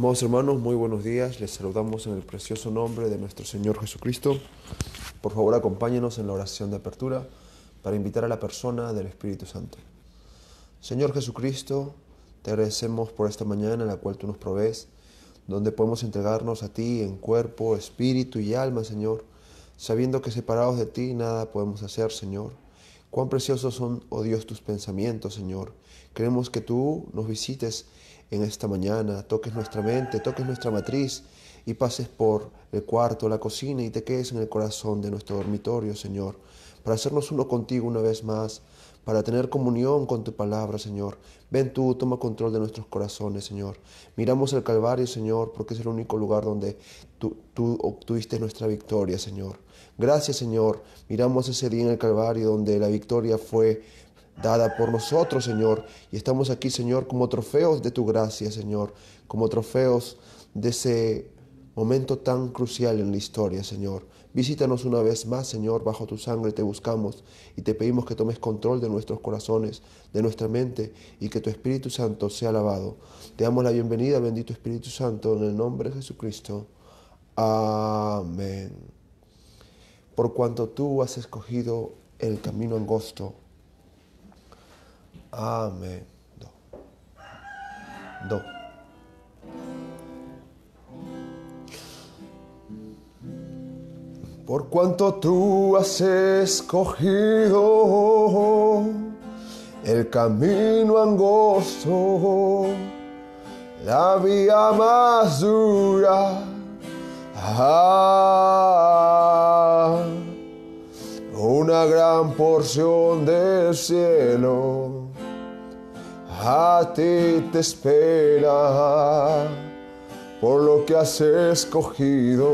Amados hermanos, muy buenos días. Les saludamos en el precioso nombre de nuestro Señor Jesucristo. Por favor, acompáñenos en la oración de apertura para invitar a la persona del Espíritu Santo. Señor Jesucristo, te agradecemos por esta mañana en la cual tú nos provees, donde podemos entregarnos a ti en cuerpo, espíritu y alma, Señor, sabiendo que separados de ti nada podemos hacer, Señor. Cuán preciosos son, oh Dios, tus pensamientos, Señor. Queremos que tú nos visites en esta mañana, toques nuestra mente, toques nuestra matriz y pases por el cuarto, la cocina y te quedes en el corazón de nuestro dormitorio, Señor, para hacernos uno contigo una vez más, para tener comunión con tu palabra, Señor. Ven tú, toma control de nuestros corazones, Señor. Miramos el Calvario, Señor, porque es el único lugar donde tú, tú obtuviste nuestra victoria, Señor. Gracias, Señor. Miramos ese día en el Calvario donde la victoria fue dada por nosotros, Señor. Y estamos aquí, Señor, como trofeos de tu gracia, Señor, como trofeos de ese momento tan crucial en la historia, Señor. Visítanos una vez más, Señor, bajo tu sangre te buscamos y te pedimos que tomes control de nuestros corazones, de nuestra mente y que tu Espíritu Santo sea alabado. Te damos la bienvenida, bendito Espíritu Santo, en el nombre de Jesucristo. Amén. Por cuanto tú has escogido el camino angosto, Amén. Do. Do. Por cuanto tú has escogido el camino angosto, la vía más dura. Ah, una gran porción del cielo a ti te espera por lo que has escogido.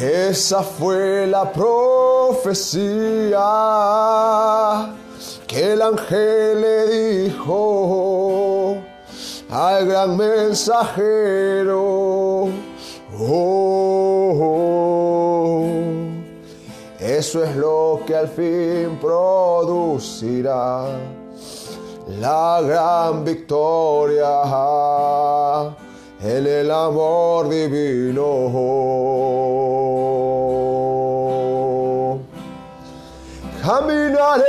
Esa fue la profecía que el ángel le dijo al gran mensajero. Oh, eso es lo que al fin producirá la gran victoria. En el amor divino. Caminaré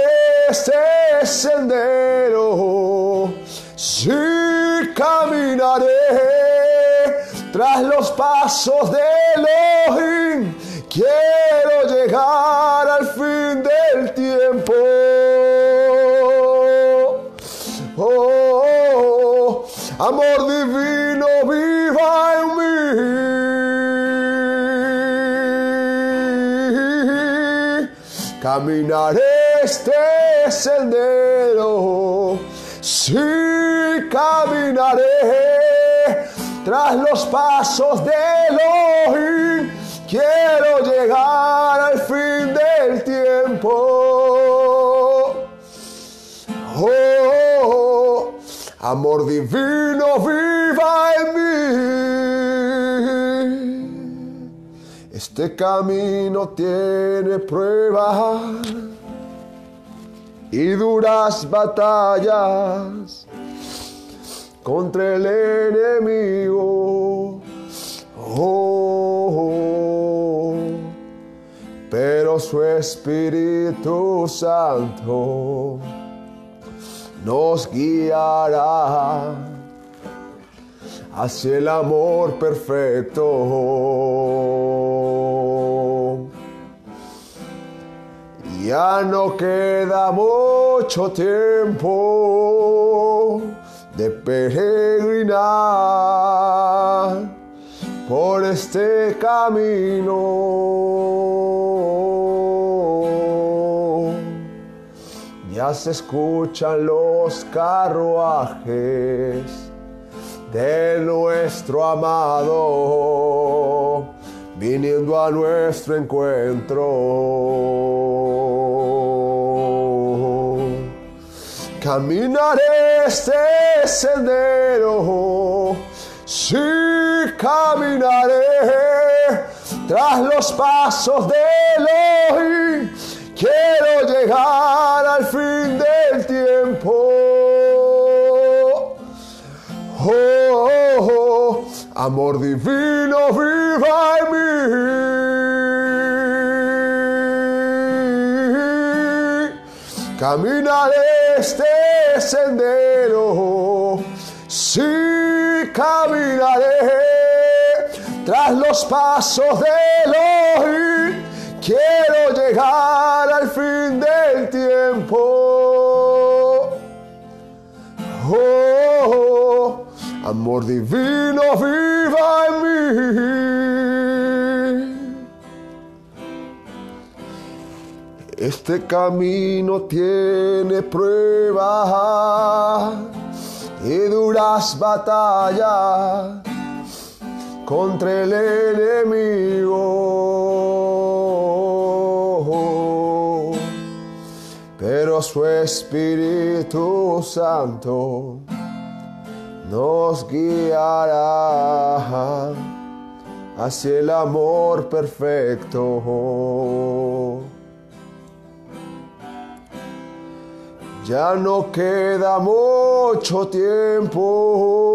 este sendero, sí caminaré tras los pasos de Elohim Quiero llegar al fin del tiempo. Oh, amor divino, viva en mí. Caminaré este sendero. Sí, caminaré tras los pasos de Elohim Quiero llegar al fin del tiempo. Oh, amor divino, viva en mí. Este camino tiene pruebas y duras batallas contra el enemigo. Oh, pero su Espíritu Santo nos guiará hacia el amor perfecto. Ya no queda mucho tiempo de peregrinar este camino. Ya se escuchan los carruajes de nuestro amado viniendo a nuestro encuentro. Caminaré este sendero Sí, caminaré tras los pasos de hoy. Quiero llegar al fin del tiempo. Oh, oh, oh. amor divino, viva en mí. Caminaré este sendero. Sí, caminaré tras los pasos de Elohim. Quiero llegar al fin del tiempo. Oh, amor divino, viva en mí. Este camino tiene pruebas y duras batallas contra el enemigo. Pero su Espíritu Santo nos guiará hacia el amor perfecto. Ya no queda mucho tiempo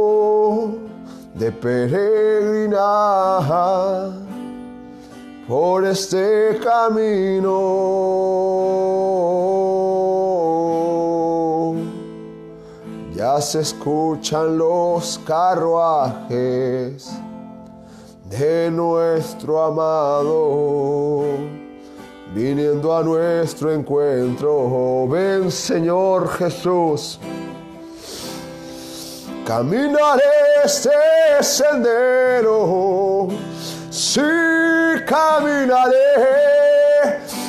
de peregrinar por este camino. Ya se escuchan los carruajes de nuestro amado viniendo a nuestro encuentro. Ven Señor Jesús. Caminaré este sendero, sí caminaré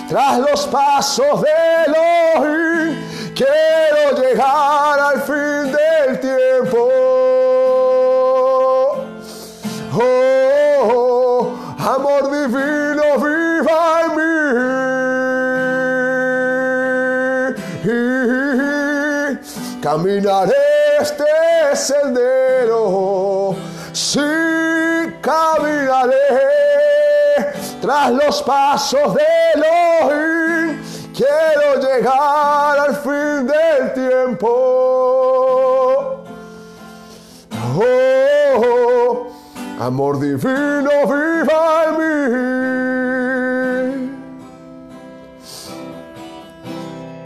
tras los pasos de Elohim. Quiero llegar al fin del tiempo. Oh, amor divino, viva en mí. Caminaré este sendero, sí caminaré tras los pasos de Elohim. Quiero llegar al fin del tiempo. Oh, amor divino, viva en mí.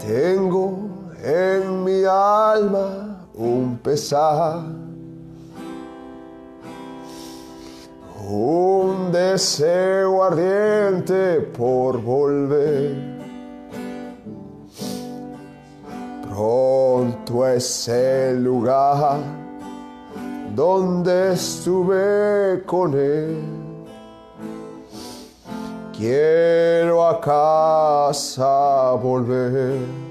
Tengo en mi alma un pesar, un deseo ardiente por volver. Pronto es el lugar donde estuve con él. Quiero a casa volver.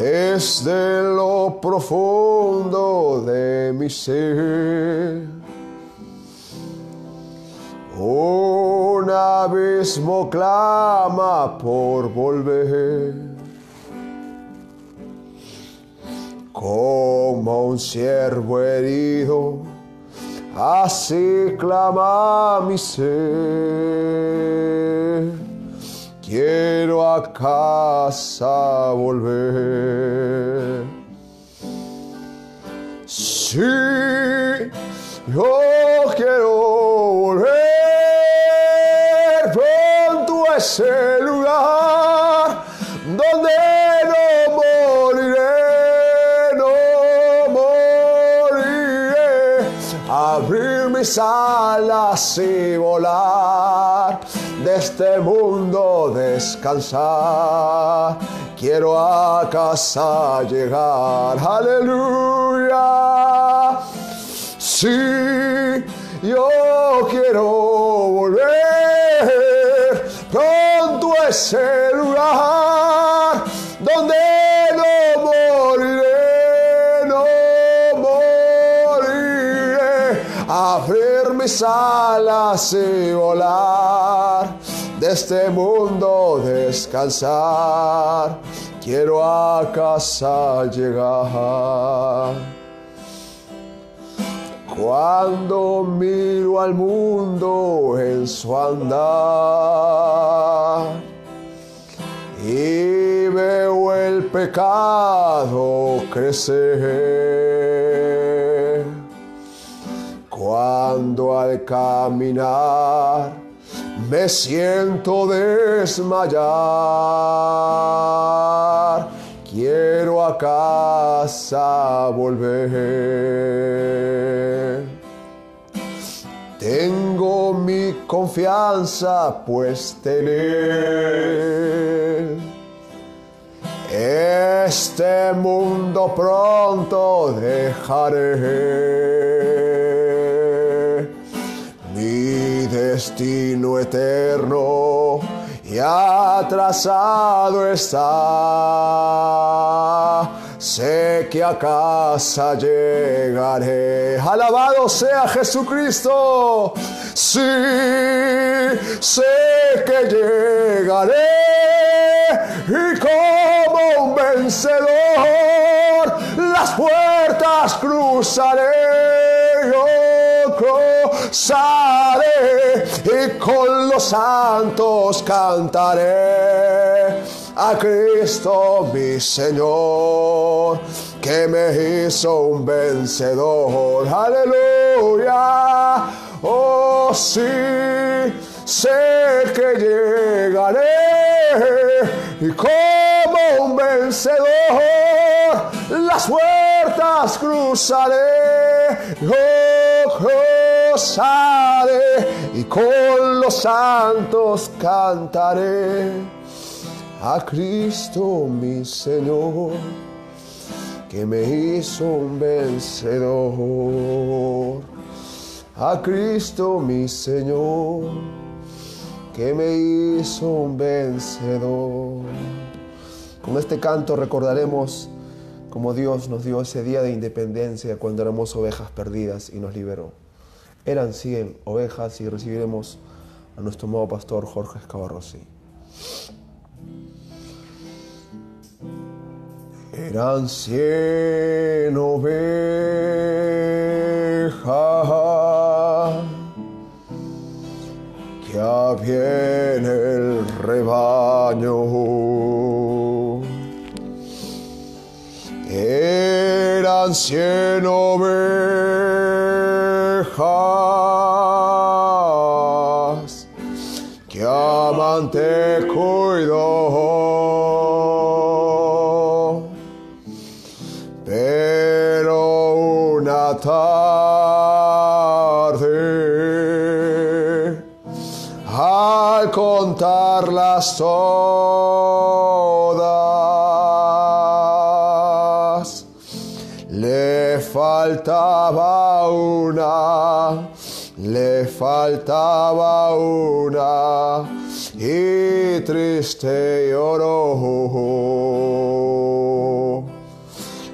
Desde lo profundo de mi ser, un abismo clama por volver. Como un siervo herido, así clama mi ser. Quiero a casa volver. Sí, yo quiero volver pronto a ese lugar donde no moriré, no moriré. Abrir mis alas y volar de este mundo descansar. Quiero a casa llegar, aleluya. Sí, yo quiero volver pronto a ese lugar donde no moriré, no moriré. Mis alas y volar de este mundo descansar. Quiero a casa llegar. Cuando miro al mundo en su andar y veo el pecado crecer cuando al caminar me siento desmayar, quiero a casa volver. Tengo mi confianza puesta en. Este mundo pronto dejaré. Destino eterno ya trazado está. Sé que a casa llegaré. Alabado sea Jesucristo. Sí, sé que llegaré. Y como un vencedor, las puertas cruzaré. Yo cruzaré y con los santos cantaré a Cristo mi Señor, que me hizo un vencedor. Aleluya. Oh sí, sé que llegaré y como un vencedor las puertas cruzaré. Yo cruzaré y con los santos cantaré a Cristo mi Señor, que me hizo un vencedor. A Cristo mi Señor, que me hizo un vencedor. Con este canto recordaremos como Dios nos dio ese día de independencia cuando éramos ovejas perdidas y nos liberó. Eran 100 ovejas y recibiremos a nuestro nuevo pastor Jorge Escabarrossi. Eran cien ovejas había en el rebaño. Eran cien ovejas que amante cuidó. Contarlas todas, le faltaba una, le faltaba una, y triste lloró.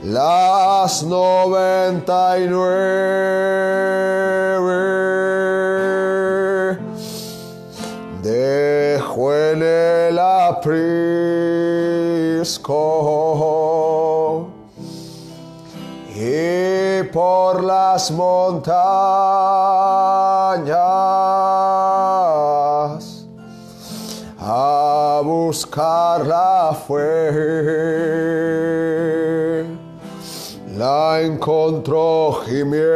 Las noventa y nueve dejó en el aprisco. Y por las montañas a buscarla fue la encontró gimiendo,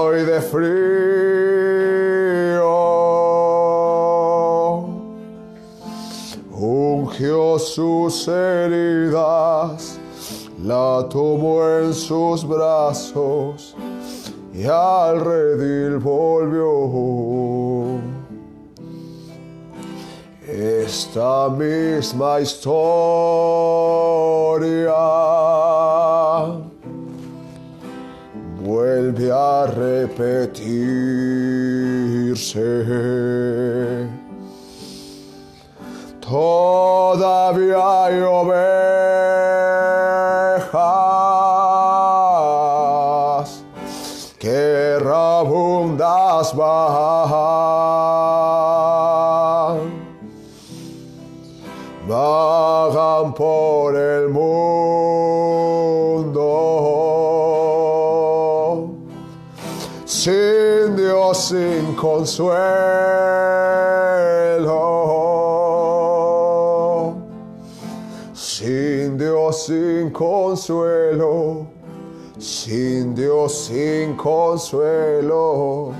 temblando y de frío. Ungió sus heridas, la tomó en sus brazos y al redil volvió. Esta misma historia vuelve a repetirse. Todavía hay ovejas que rabundas van sin consuelo, sin Dios sin consuelo, sin Dios sin consuelo.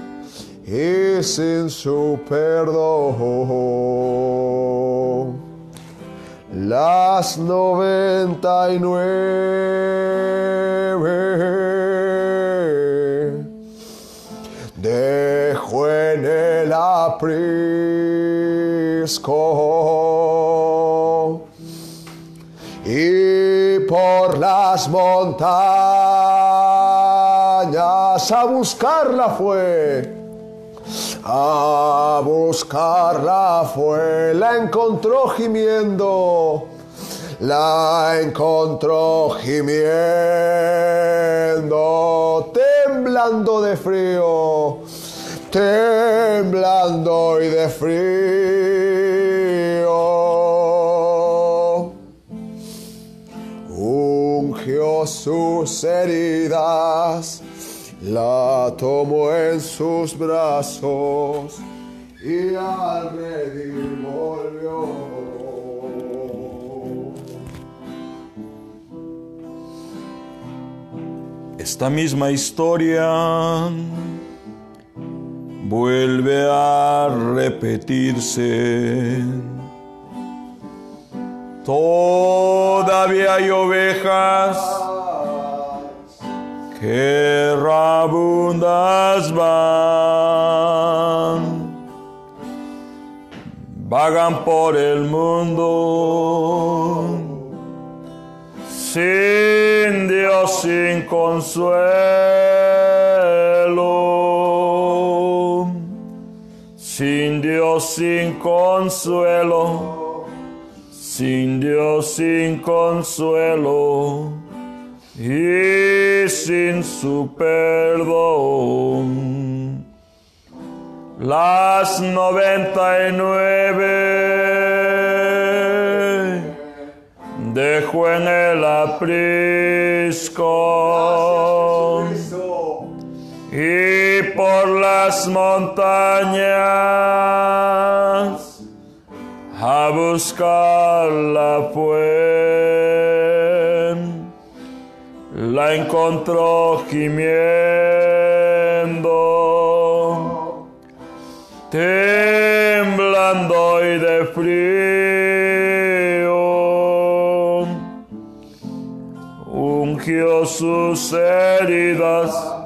Y sin su perdón. Las noventa y nueve aprisco. Y por las montañas a buscarla fue a buscarla fue, la encontró gimiendo, la encontró gimiendo, temblando de frío, temblando y de frío. Ungió sus heridas la tomó en sus brazos y al redil volvió. Esta misma historia vuelve a repetirse. Todavía hay ovejas que rabundas van, vagan por el mundo, sin Dios, sin consuelo, Sin consuelo, sin Dios, sin consuelo y sin su perdón. Las noventa y nueve dejó en el aprisco y por las montañas a buscarla fue la encontró gimiendo, temblando y de frío. Ungió sus heridas,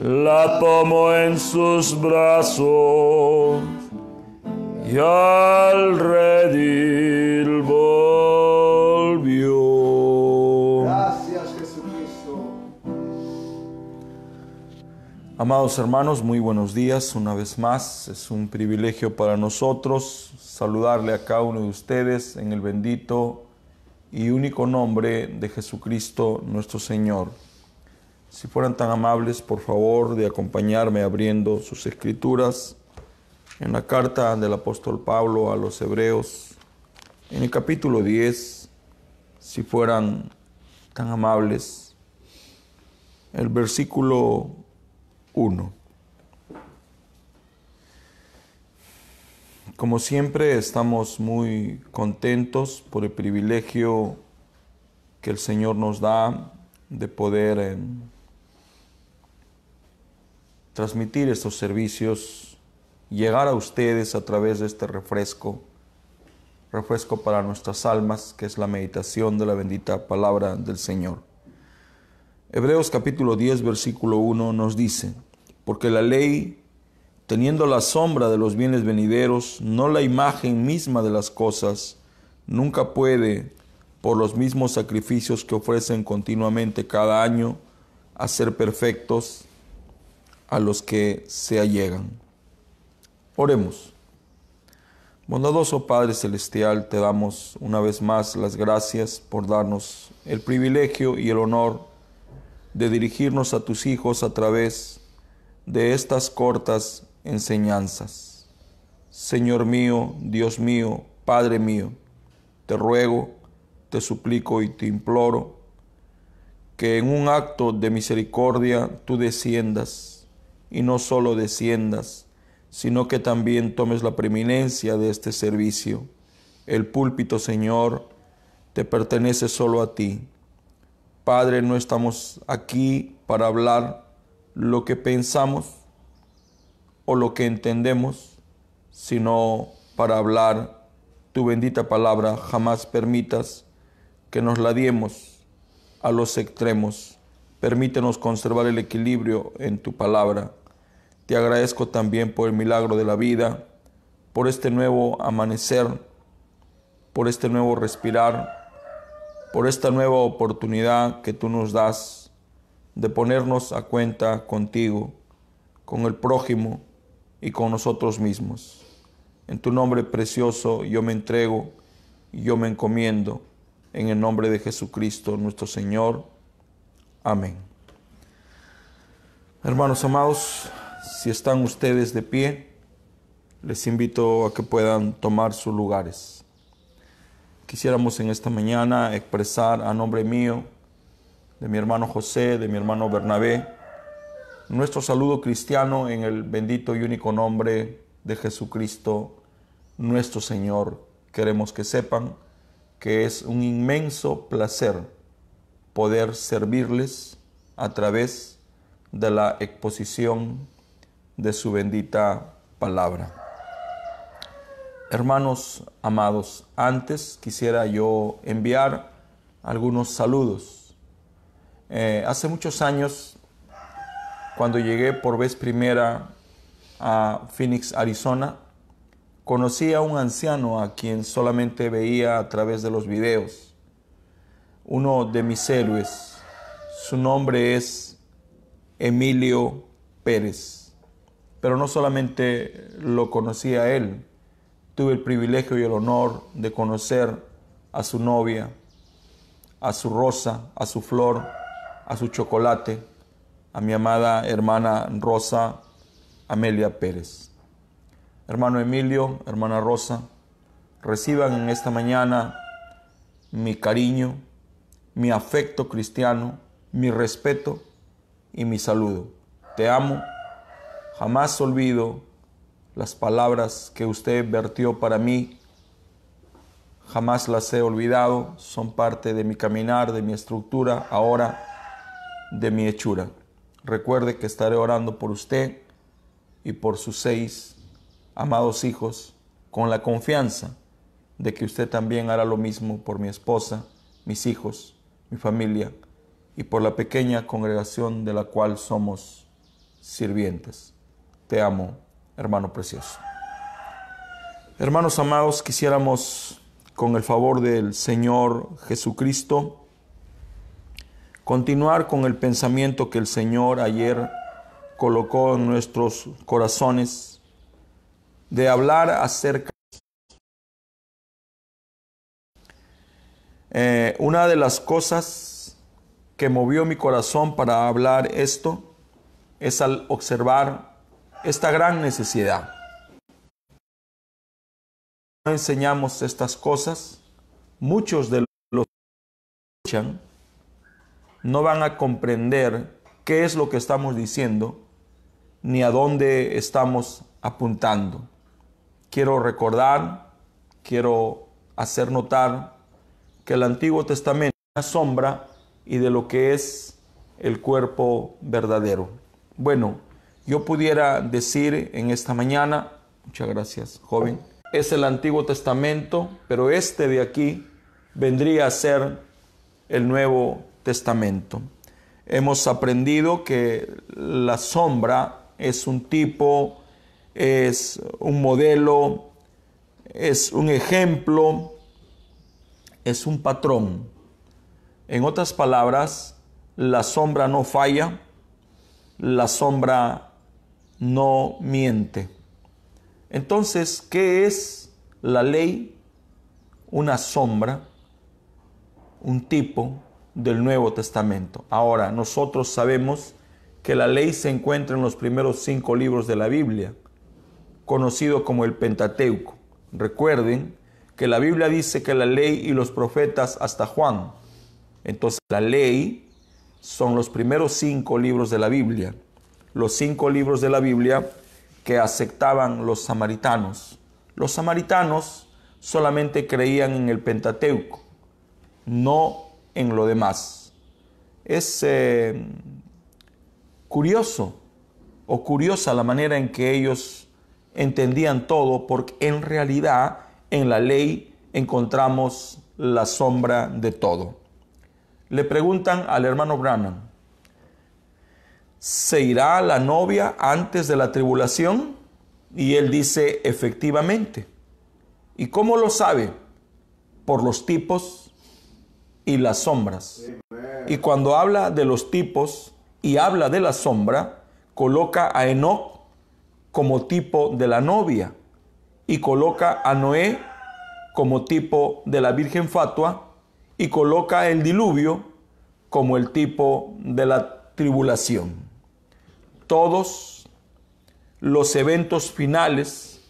la tomó en sus brazos y al redil volvió. Amados hermanos, muy buenos días una vez más. Es un privilegio para nosotros saludarle a cada uno de ustedes en el bendito y único nombre de Jesucristo nuestro Señor. Si fueran tan amables, por favor, de acompañarme abriendo sus escrituras en la carta del apóstol Pablo a los Hebreos, en el capítulo 10, si fueran tan amables, el versículo 1. Como siempre estamos muy contentos por el privilegio que el Señor nos da de poder eh, transmitir estos servicios, llegar a ustedes a través de este refresco, refresco para nuestras almas, que es la meditación de la bendita palabra del Señor. Hebreos capítulo 10, versículo 1 nos dice, porque la ley, teniendo la sombra de los bienes venideros, no la imagen misma de las cosas, nunca puede, por los mismos sacrificios que ofrecen continuamente cada año, hacer perfectos a los que se allegan. Oremos. Bondadoso Padre Celestial, te damos una vez más las gracias por darnos el privilegio y el honor de dirigirnos a tus hijos a través de estas cortas enseñanzas. Señor mío, Dios mío, Padre mío, te ruego, te suplico y te imploro que en un acto de misericordia tú desciendas, y no solo desciendas, sino que también tomes la preeminencia de este servicio. El púlpito, Señor, te pertenece solo a ti. Padre, no estamos aquí para hablar lo que pensamos o lo que entendemos, sino para hablar tu bendita palabra. Jamás permitas que nos la diemos a los extremos. Permítenos conservar el equilibrio en tu palabra. Te agradezco también por el milagro de la vida, por este nuevo amanecer, por este nuevo respirar, por esta nueva oportunidad que tú nos das de ponernos a cuenta contigo, con el prójimo y con nosotros mismos. En tu nombre precioso yo me entrego y yo me encomiendo en el nombre de Jesucristo nuestro Señor. Amén. Hermanos amados, si están ustedes de pie, les invito a que puedan tomar sus lugares. Quisiéramos en esta mañana expresar a nombre mío, de mi hermano José, de mi hermano Bernabé, nuestro saludo cristiano en el bendito y único nombre de Jesucristo, nuestro Señor. Queremos que sepan que es un inmenso placer poder servirles a través de la exposición de su bendita palabra. Hermanos amados, antes quisiera yo enviar algunos saludos. Eh, hace muchos años, cuando llegué por vez primera a Phoenix, Arizona, conocí a un anciano a quien solamente veía a través de los videos. Uno de mis héroes. Su nombre es Emilio Pérez. Pero no solamente lo conocía a él, tuve el privilegio y el honor de conocer a su novia, a su rosa, a su flor, a su chocolate, a mi amada hermana Rosa Amelia Pérez. Hermano Emilio, hermana Rosa, reciban en esta mañana mi cariño, mi afecto cristiano, mi respeto y mi saludo. Te amo, jamás olvido las palabras que usted vertió para mí, jamás las he olvidado, son parte de mi caminar, de mi estructura, ahora de mi hechura. Recuerde que estaré orando por usted y por sus seis amados hijos con la confianza de que usted también hará lo mismo por mi esposa, mis hijos, mi familia y por la pequeña congregación de la cual somos sirvientes. Te amo hermano precioso. Hermanos amados, quisiéramos, con el favor del Señor Jesucristo, continuar con el pensamiento que el Señor ayer colocó en nuestros corazones de hablar acerca eh, una de las cosas que movió mi corazón para hablar esto es al observar esta gran necesidad. No enseñamos estas cosas, muchos de los que escuchan no van a comprender qué es lo que estamos diciendo ni a dónde estamos apuntando. Quiero recordar, quiero hacer notar que el Antiguo Testamento es una sombra y de lo que es el cuerpo verdadero. Bueno, yo pudiera decir en esta mañana, muchas gracias, joven, es el Antiguo Testamento, pero este de aquí vendría a ser el Nuevo Testamento. Hemos aprendido que la sombra es un tipo, es un modelo, es un ejemplo, es un patrón. En otras palabras, la sombra no falla, la sombra no miente. Entonces, ¿qué es la ley? Una sombra, un tipo del Nuevo Testamento. Ahora, nosotros sabemos que la ley se encuentra en los primeros cinco libros de la Biblia, conocido como el Pentateuco. Recuerden que la Biblia dice que la ley y los profetas hasta Juan. Entonces, la ley son los primeros cinco libros de la Biblia los cinco libros de la Biblia que aceptaban los samaritanos. Los samaritanos solamente creían en el Pentateuco, no en lo demás. Es eh, curioso o curiosa la manera en que ellos entendían todo, porque en realidad en la ley encontramos la sombra de todo. Le preguntan al hermano Branham, ¿se irá la novia antes de la tribulación? Y él dice, efectivamente. ¿Y cómo lo sabe? Por los tipos y las sombras. Y cuando habla de los tipos y habla de la sombra, coloca a Enoch como tipo de la novia y coloca a Noé como tipo de la Virgen Fatua y coloca el diluvio como el tipo de la tribulación. Todos los eventos finales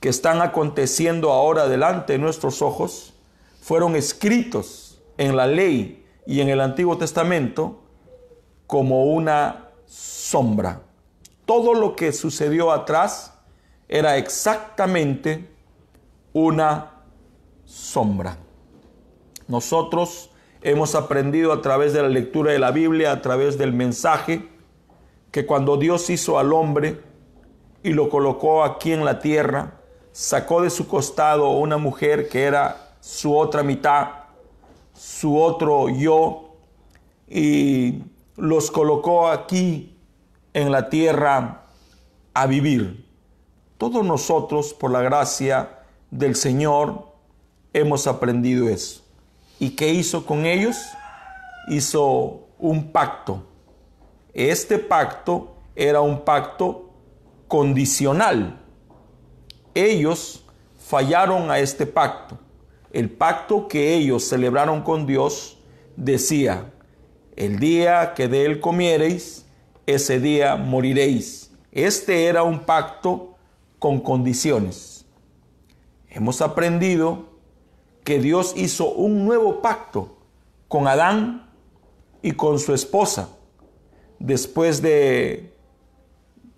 que están aconteciendo ahora delante de nuestros ojos fueron escritos en la ley y en el Antiguo Testamento como una sombra. Todo lo que sucedió atrás era exactamente una sombra. Nosotros hemos aprendido a través de la lectura de la Biblia, a través del mensaje, que cuando Dios hizo al hombre y lo colocó aquí en la tierra, sacó de su costado una mujer que era su otra mitad, su otro yo, y los colocó aquí en la tierra a vivir. Todos nosotros, por la gracia del Señor, hemos aprendido eso. ¿Y qué hizo con ellos? Hizo un pacto. Este pacto era un pacto condicional. Ellos fallaron a este pacto. El pacto que ellos celebraron con Dios decía, el día que de él comiereis, ese día moriréis. Este era un pacto con condiciones. Hemos aprendido que Dios hizo un nuevo pacto con Adán y con su esposa, después de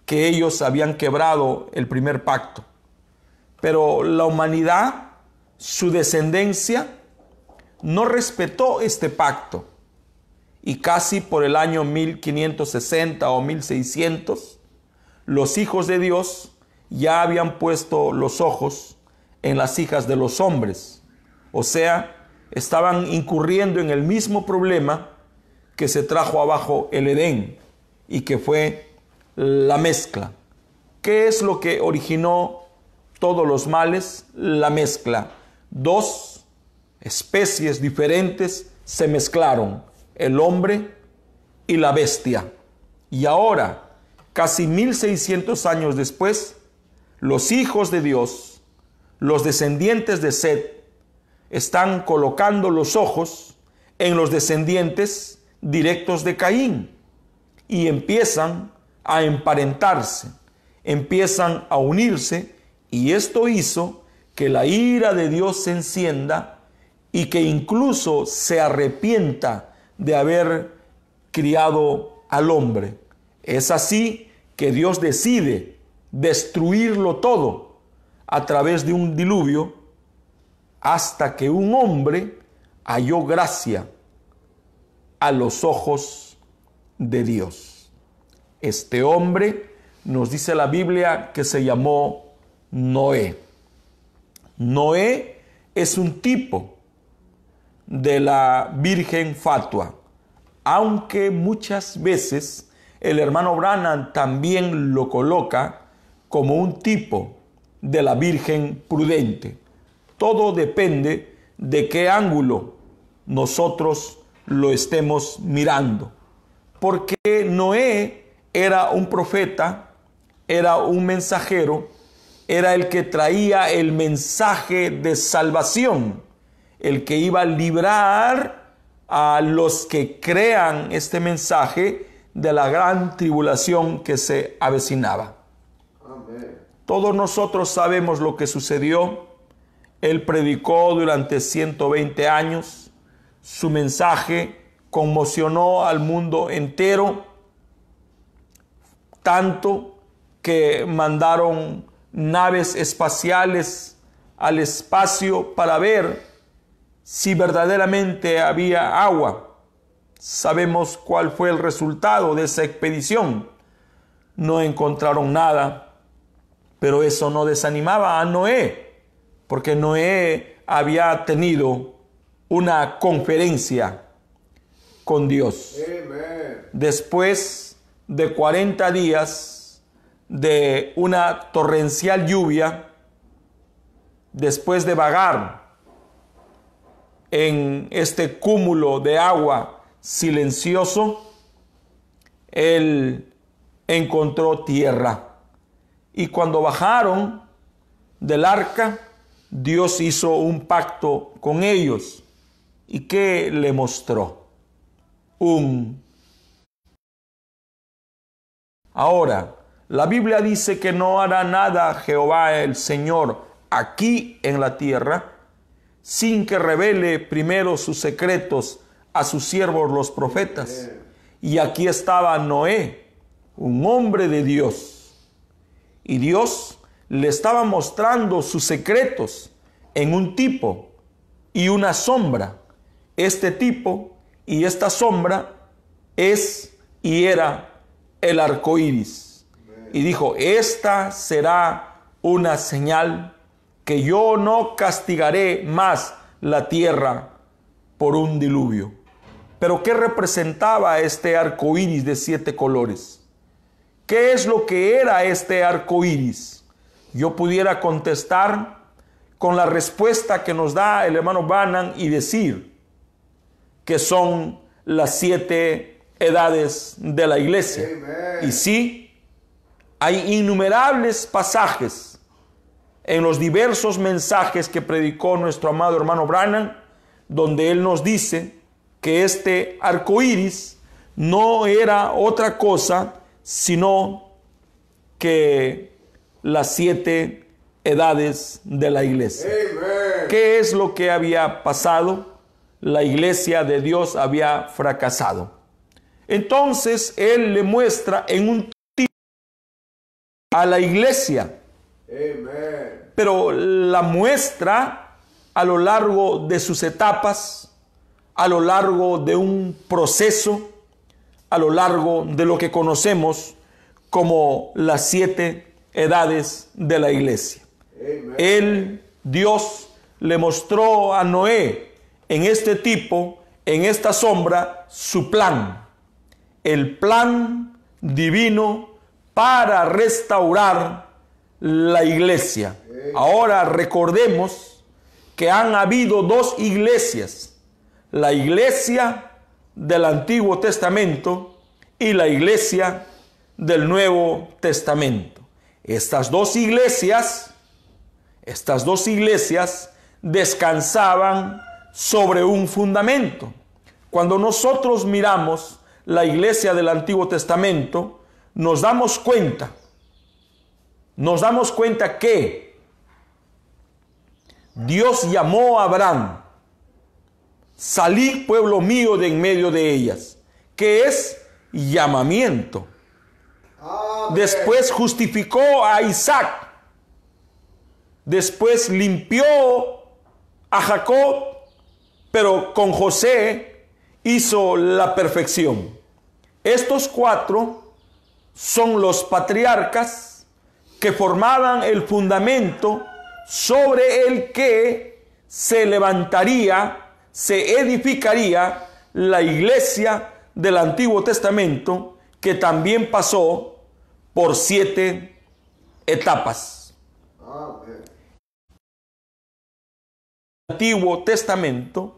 que ellos habían quebrado el primer pacto. Pero la humanidad, su descendencia, no respetó este pacto. Y casi por el año 1560 o 1600, los hijos de Dios ya habían puesto los ojos en las hijas de los hombres o sea, estaban incurriendo en el mismo problema que se trajo abajo el Edén y que fue la mezcla. ¿Qué es lo que originó todos los males? La mezcla. Dos especies diferentes se mezclaron, el hombre y la bestia. Y ahora, casi 1600 años después, los hijos de Dios, los descendientes de Set, están colocando los ojos en los descendientes directos de Caín y empiezan a emparentarse, empiezan a unirse y esto hizo que la ira de Dios se encienda y que incluso se arrepienta de haber criado al hombre. Es así que Dios decide destruirlo todo a través de un diluvio hasta que un hombre halló gracia a los ojos de Dios. Este hombre nos dice la Biblia que se llamó Noé. Noé es un tipo de la Virgen Fatua, aunque muchas veces el hermano Branham también lo coloca como un tipo de la Virgen Prudente. Todo depende de qué ángulo nosotros lo estemos mirando. Porque Noé era un profeta, era un mensajero, era el que traía el mensaje de salvación, el que iba a librar a los que crean este mensaje de la gran tribulación que se avecinaba. Todos nosotros sabemos lo que sucedió él predicó durante 120 años. Su mensaje conmocionó al mundo entero, tanto que mandaron naves espaciales al espacio para ver si verdaderamente había agua. Sabemos cuál fue el resultado de esa expedición. No encontraron nada, pero eso no desanimaba a Noé, porque Noé había tenido una conferencia con Dios. Después de 40 días de una torrencial lluvia, después de vagar en este cúmulo de agua silencioso, él encontró tierra. Y cuando bajaron del arca, Dios hizo un pacto con ellos. ¿Y qué le mostró? Un... Ahora, la Biblia dice que no hará nada Jehová el Señor aquí en la tierra sin que revele primero sus secretos a sus siervos los profetas. Y aquí estaba Noé, un hombre de Dios. Y Dios le estaba mostrando sus secretos en un tipo y una sombra. Este tipo y esta sombra es y era el arco iris. Y dijo: Esta será una señal que yo no castigaré más la tierra por un diluvio. Pero ¿qué representaba este arco iris de siete colores? ¿Qué es lo que era este arco iris? Yo pudiera contestar con la respuesta que nos da el hermano Banan y decir que son las siete edades de la iglesia. Y sí, hay innumerables pasajes en los diversos mensajes que predicó nuestro amado hermano Branham, donde él nos dice que este arco iris no era otra cosa sino que las siete edades de la iglesia. ¿Qué es lo que había pasado? La iglesia de Dios había fracasado. Entonces él le muestra en un tipo a la iglesia pero la muestra a lo largo de sus etapas, a lo largo de un proceso, a lo largo de lo que conocemos como las siete edades de la iglesia. Él, Dios, le mostró a Noé en este tipo, en esta sombra, su plan. El plan divino para restaurar la iglesia. Ahora recordemos que han habido dos iglesias, la iglesia del Antiguo Testamento y la iglesia del Nuevo Testamento. Estas dos iglesias, estas dos iglesias descansaban sobre un fundamento. Cuando nosotros miramos la iglesia del Antiguo Testamento, nos damos cuenta nos damos cuenta que Dios llamó a Abraham, salí pueblo mío de en medio de ellas, que es llamamiento. Después justificó a Isaac, después limpió a Jacob, pero con José hizo la perfección. Estos cuatro son los patriarcas que formaban el fundamento sobre el que se levantaría, se edificaría la iglesia del Antiguo Testamento, que también pasó por siete etapas. El Antiguo Testamento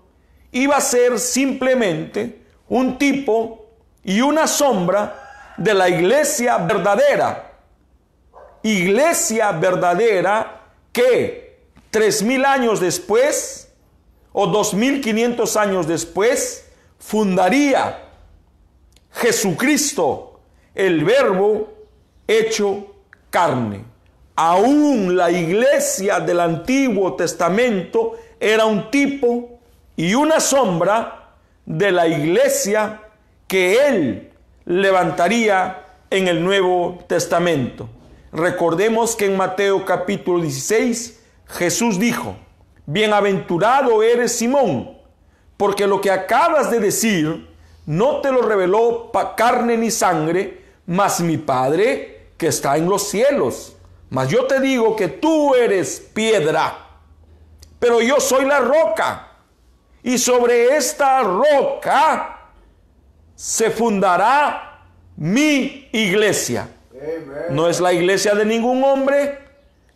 iba a ser simplemente un tipo y una sombra de la iglesia verdadera iglesia verdadera que tres mil años después o dos mil quinientos años después fundaría Jesucristo, el verbo hecho carne. Aún la iglesia del Antiguo Testamento era un tipo y una sombra de la iglesia que él levantaría en el Nuevo Testamento. Recordemos que en Mateo capítulo 16 Jesús dijo, bienaventurado eres Simón, porque lo que acabas de decir no te lo reveló carne ni sangre, mas mi Padre que está en los cielos. Mas yo te digo que tú eres piedra, pero yo soy la roca, y sobre esta roca se fundará mi iglesia. No es la iglesia de ningún hombre,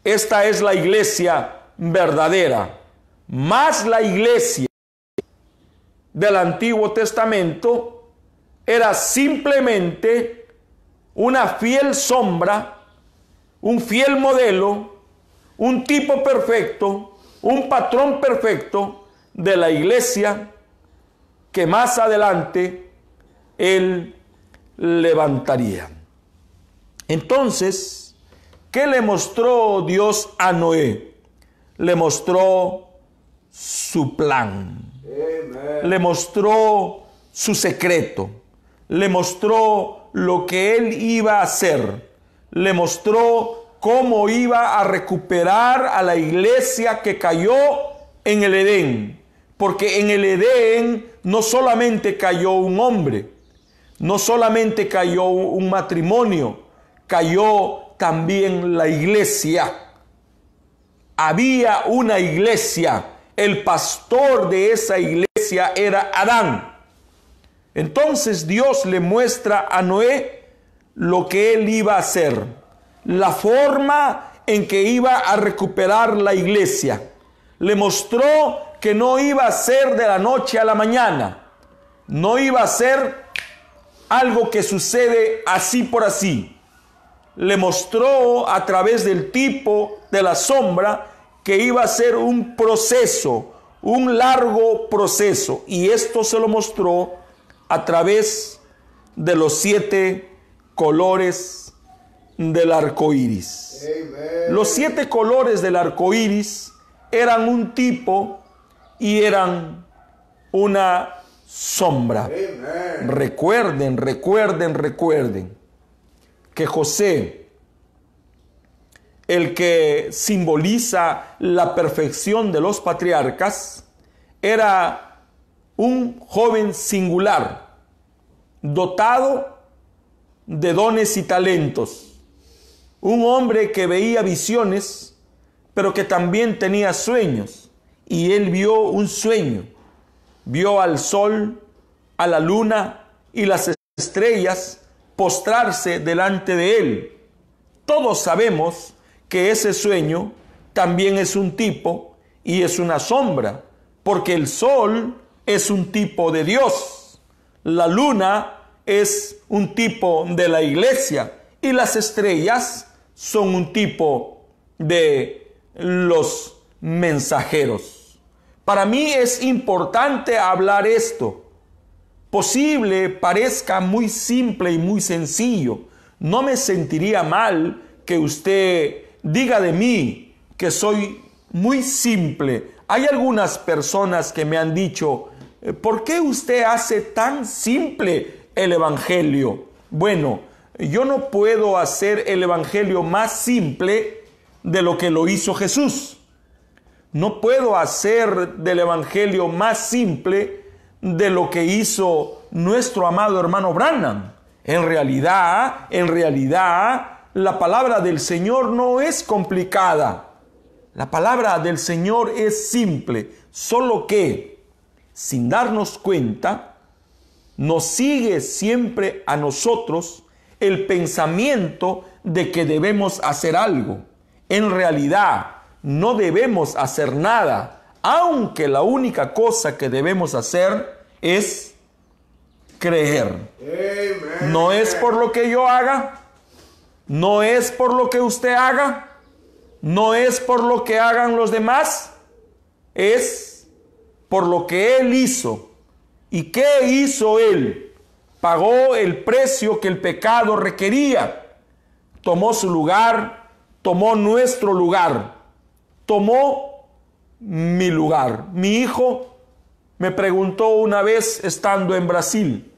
esta es la iglesia verdadera. Más la iglesia del Antiguo Testamento era simplemente una fiel sombra, un fiel modelo, un tipo perfecto, un patrón perfecto de la iglesia que más adelante él levantaría. Entonces, ¿qué le mostró Dios a Noé? Le mostró su plan. Le mostró su secreto. Le mostró lo que él iba a hacer. Le mostró cómo iba a recuperar a la iglesia que cayó en el Edén. Porque en el Edén no solamente cayó un hombre, no solamente cayó un matrimonio, cayó también la iglesia. Había una iglesia. El pastor de esa iglesia era Adán. Entonces Dios le muestra a Noé lo que él iba a hacer, la forma en que iba a recuperar la iglesia. Le mostró que no iba a ser de la noche a la mañana, no iba a ser algo que sucede así por así. Le mostró a través del tipo de la sombra que iba a ser un proceso, un largo proceso. Y esto se lo mostró a través de los siete colores del arco iris. Los siete colores del arco iris eran un tipo y eran una sombra. Recuerden, recuerden, recuerden que José, el que simboliza la perfección de los patriarcas, era un joven singular, dotado de dones y talentos, un hombre que veía visiones, pero que también tenía sueños, y él vio un sueño vio al sol, a la luna y las estrellas postrarse delante de él. Todos sabemos que ese sueño también es un tipo y es una sombra, porque el sol es un tipo de Dios, la luna es un tipo de la iglesia y las estrellas son un tipo de los mensajeros. Para mí es importante hablar esto. Posible parezca muy simple y muy sencillo. No me sentiría mal que usted diga de mí que soy muy simple. Hay algunas personas que me han dicho, eh, ¿por qué usted hace tan simple el Evangelio? Bueno, yo no puedo hacer el Evangelio más simple de lo que lo hizo Jesús. No puedo hacer del Evangelio más simple de lo que hizo nuestro amado hermano Branham. En realidad, en realidad, la palabra del Señor no es complicada. La palabra del Señor es simple, solo que, sin darnos cuenta, nos sigue siempre a nosotros el pensamiento de que debemos hacer algo. En realidad, no debemos hacer nada, aunque la única cosa que debemos hacer es creer. No es por lo que yo haga, no es por lo que usted haga, no es por lo que hagan los demás, es por lo que Él hizo. ¿Y qué hizo Él? Pagó el precio que el pecado requería. Tomó su lugar, tomó nuestro lugar tomó mi lugar. Mi hijo me preguntó una vez estando en Brasil,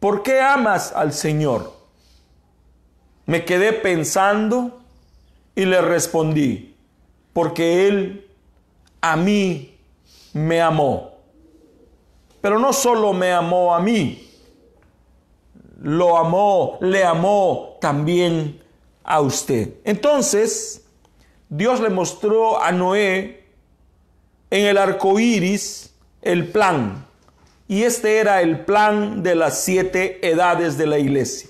¿por qué amas al Señor? Me quedé pensando y le respondí, porque Él a mí me amó. Pero no solo me amó a mí, lo amó, le amó también a usted. Entonces, Dios le mostró a Noé en el arco iris el plan. Y este era el plan de las siete edades de la iglesia.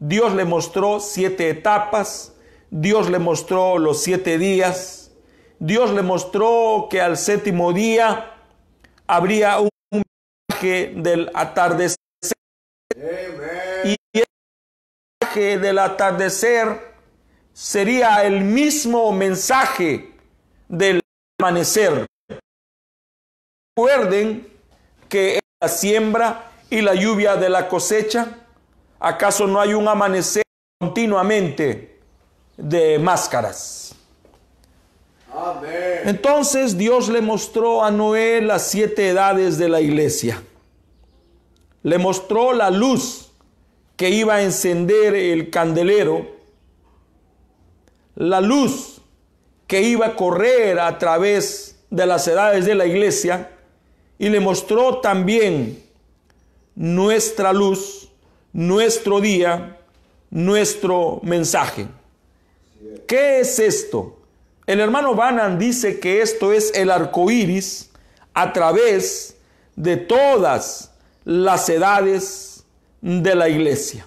Dios le mostró siete etapas, Dios le mostró los siete días, Dios le mostró que al séptimo día habría un viaje del atardecer. Del atardecer sería el mismo mensaje del amanecer. Recuerden que la siembra y la lluvia de la cosecha, ¿acaso no hay un amanecer continuamente de máscaras? Amén. Entonces Dios le mostró a Noé las siete edades de la iglesia. Le mostró la luz que iba a encender el candelero, la luz que iba a correr a través de las edades de la iglesia y le mostró también nuestra luz, nuestro día, nuestro mensaje. ¿Qué es esto? El hermano Banan dice que esto es el arco iris a través de todas las edades de la iglesia.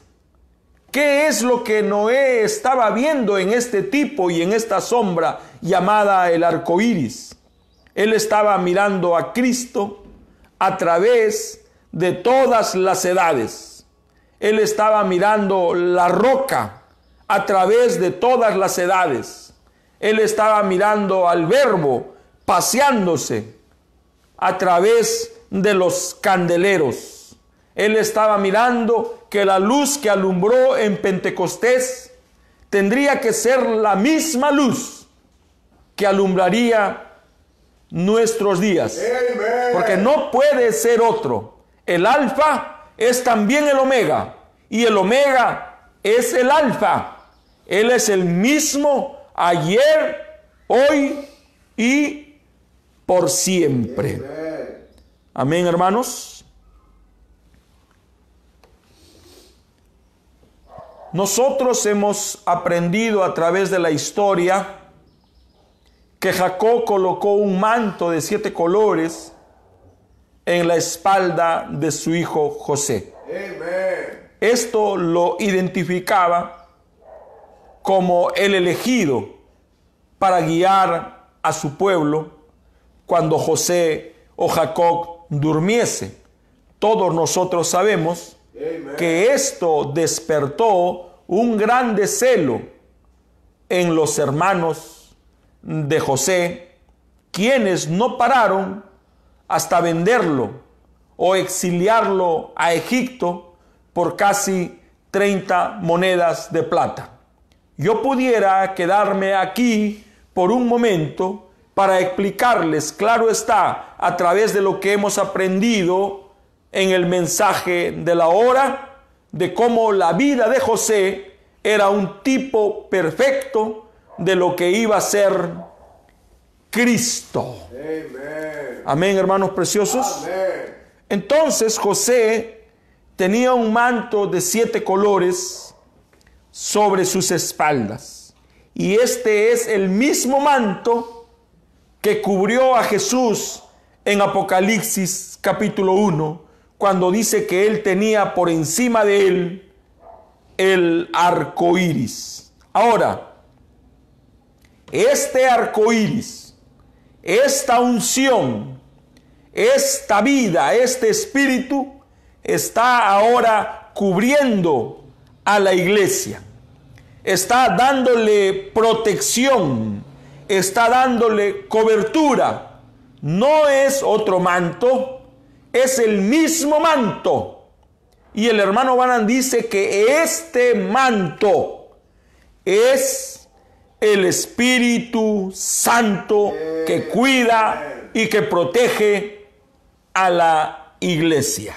¿Qué es lo que Noé estaba viendo en este tipo y en esta sombra llamada el arco iris? Él estaba mirando a Cristo a través de todas las edades. Él estaba mirando la roca a través de todas las edades. Él estaba mirando al verbo paseándose a través de los candeleros. Él estaba mirando que la luz que alumbró en Pentecostés tendría que ser la misma luz que alumbraría nuestros días. Porque no puede ser otro. El alfa es también el omega. Y el omega es el alfa. Él es el mismo ayer, hoy y por siempre. Amén, hermanos. Nosotros hemos aprendido a través de la historia que Jacob colocó un manto de siete colores en la espalda de su hijo José. Esto lo identificaba como el elegido para guiar a su pueblo cuando José o Jacob durmiese. Todos nosotros sabemos que esto despertó un grande celo en los hermanos de José, quienes no pararon hasta venderlo o exiliarlo a Egipto por casi 30 monedas de plata. Yo pudiera quedarme aquí por un momento para explicarles, claro está, a través de lo que hemos aprendido en el mensaje de la hora, de cómo la vida de José era un tipo perfecto de lo que iba a ser Cristo. Amén, hermanos preciosos. Entonces José tenía un manto de siete colores sobre sus espaldas. Y este es el mismo manto que cubrió a Jesús en Apocalipsis capítulo 1, cuando dice que él tenía por encima de él el arco iris. Ahora, este arco iris, esta unción, esta vida, este espíritu, está ahora cubriendo a la iglesia, está dándole protección, está dándole cobertura. No es otro manto, es el mismo manto. Y el hermano Banan dice que este manto es el Espíritu Santo que cuida y que protege a la iglesia.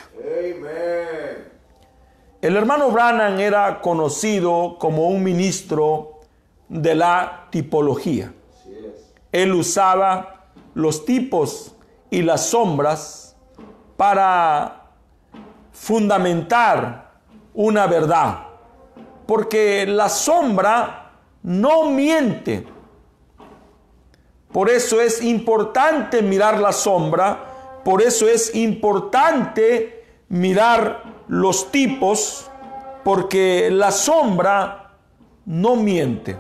El hermano Branham era conocido como un ministro de la tipología. Él usaba los tipos y las sombras para fundamentar una verdad. Porque la sombra no miente. Por eso es importante mirar la sombra, por eso es importante mirar los tipos, porque la sombra no miente.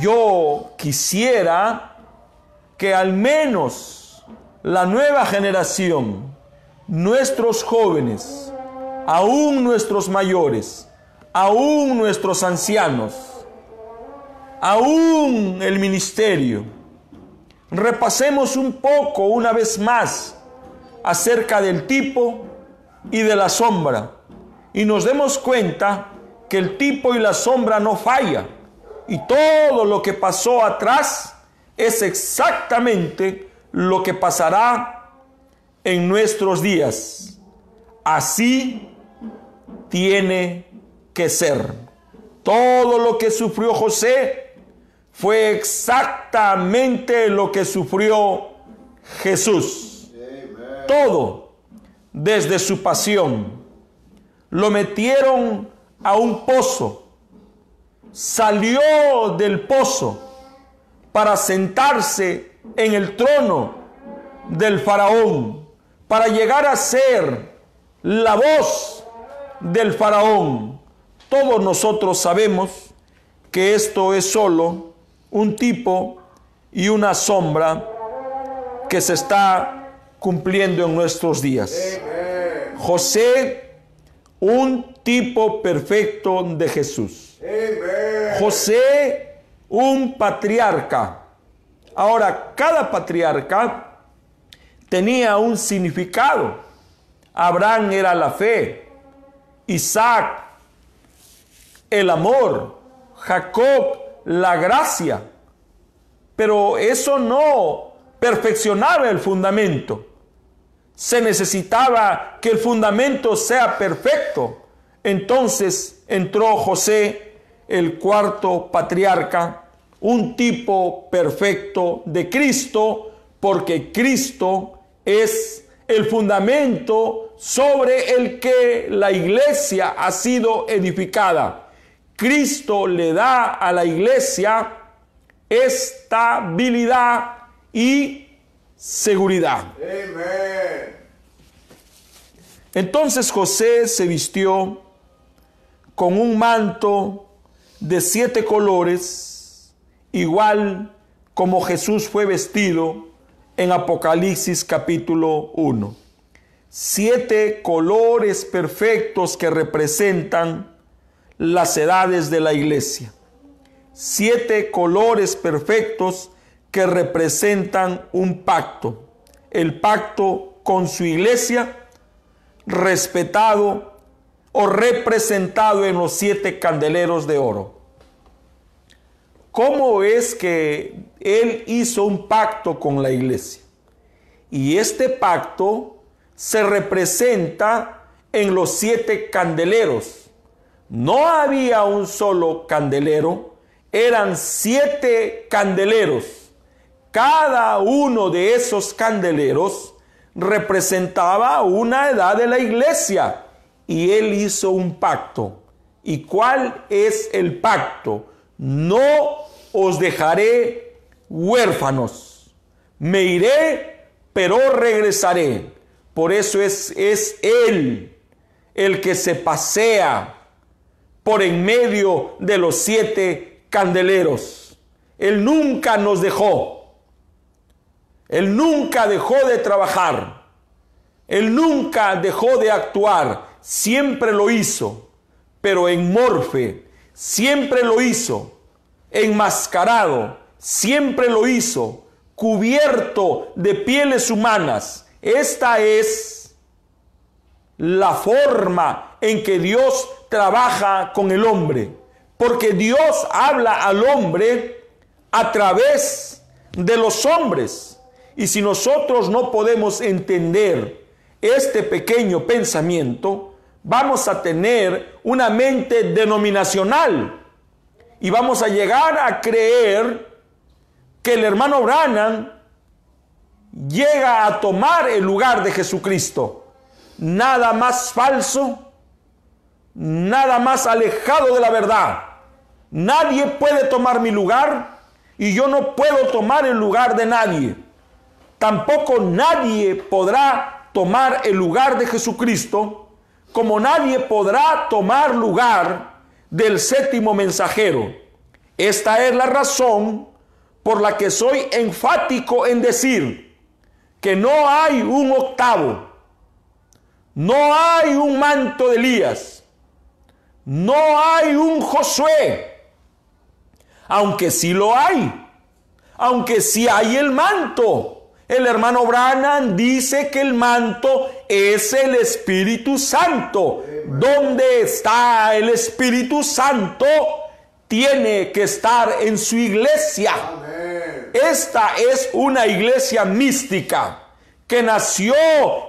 Yo quisiera que al menos la nueva generación, nuestros jóvenes, aún nuestros mayores, aún nuestros ancianos, aún el ministerio, repasemos un poco una vez más acerca del tipo y de la sombra y nos demos cuenta que el tipo y la sombra no falla y todo lo que pasó atrás es exactamente lo que pasará en nuestros días. Así tiene que ser. Todo lo que sufrió José fue exactamente lo que sufrió Jesús. Todo, desde su pasión. Lo metieron a un pozo. Salió del pozo para sentarse en el trono del faraón, para llegar a ser la voz del faraón. Todos nosotros sabemos que esto es solo un tipo y una sombra que se está cumpliendo en nuestros días. José, un tipo perfecto de Jesús. José, un patriarca. Ahora, cada patriarca tenía un significado. Abraham era la fe, Isaac el amor, Jacob la gracia. Pero eso no perfeccionaba el fundamento. Se necesitaba que el fundamento sea perfecto. Entonces entró José, el cuarto patriarca, un tipo perfecto de Cristo, porque Cristo es el fundamento sobre el que la iglesia ha sido edificada. Cristo le da a la iglesia estabilidad y seguridad. Entonces José se vistió con un manto de siete colores, igual como Jesús fue vestido en Apocalipsis capítulo 1. Siete colores perfectos que representan las edades de la iglesia. Siete colores perfectos que representan un pacto. El pacto con su iglesia, respetado o representado en los siete candeleros de oro. ¿Cómo es que Él hizo un pacto con la iglesia? Y este pacto se representa en los siete candeleros. No había un solo candelero, eran siete candeleros. Cada uno de esos candeleros representaba una edad de la iglesia y él hizo un pacto. ¿Y cuál es el pacto? No os dejaré huérfanos. Me iré, pero regresaré. Por eso es, es Él el que se pasea por en medio de los siete candeleros. Él nunca nos dejó. Él nunca dejó de trabajar. Él nunca dejó de actuar. Siempre lo hizo. Pero en morfe. Siempre lo hizo enmascarado, siempre lo hizo, cubierto de pieles humanas. Esta es la forma en que Dios trabaja con el hombre, porque Dios habla al hombre a través de los hombres. Y si nosotros no podemos entender este pequeño pensamiento, vamos a tener una mente denominacional y vamos a llegar a creer que el hermano Branham llega a tomar el lugar de Jesucristo. Nada más falso, nada más alejado de la verdad. Nadie puede tomar mi lugar y yo no puedo tomar el lugar de nadie. Tampoco nadie podrá tomar el lugar de Jesucristo, como nadie podrá tomar lugar del séptimo mensajero. Esta es la razón por la que soy enfático en decir que no hay un octavo, no hay un manto de Elías, no hay un Josué, aunque sí lo hay, aunque sí hay el manto. El hermano Branham dice que el manto es el Espíritu Santo. ¿Dónde está el Espíritu Santo? Tiene que estar en su iglesia. Esta es una iglesia mística que nació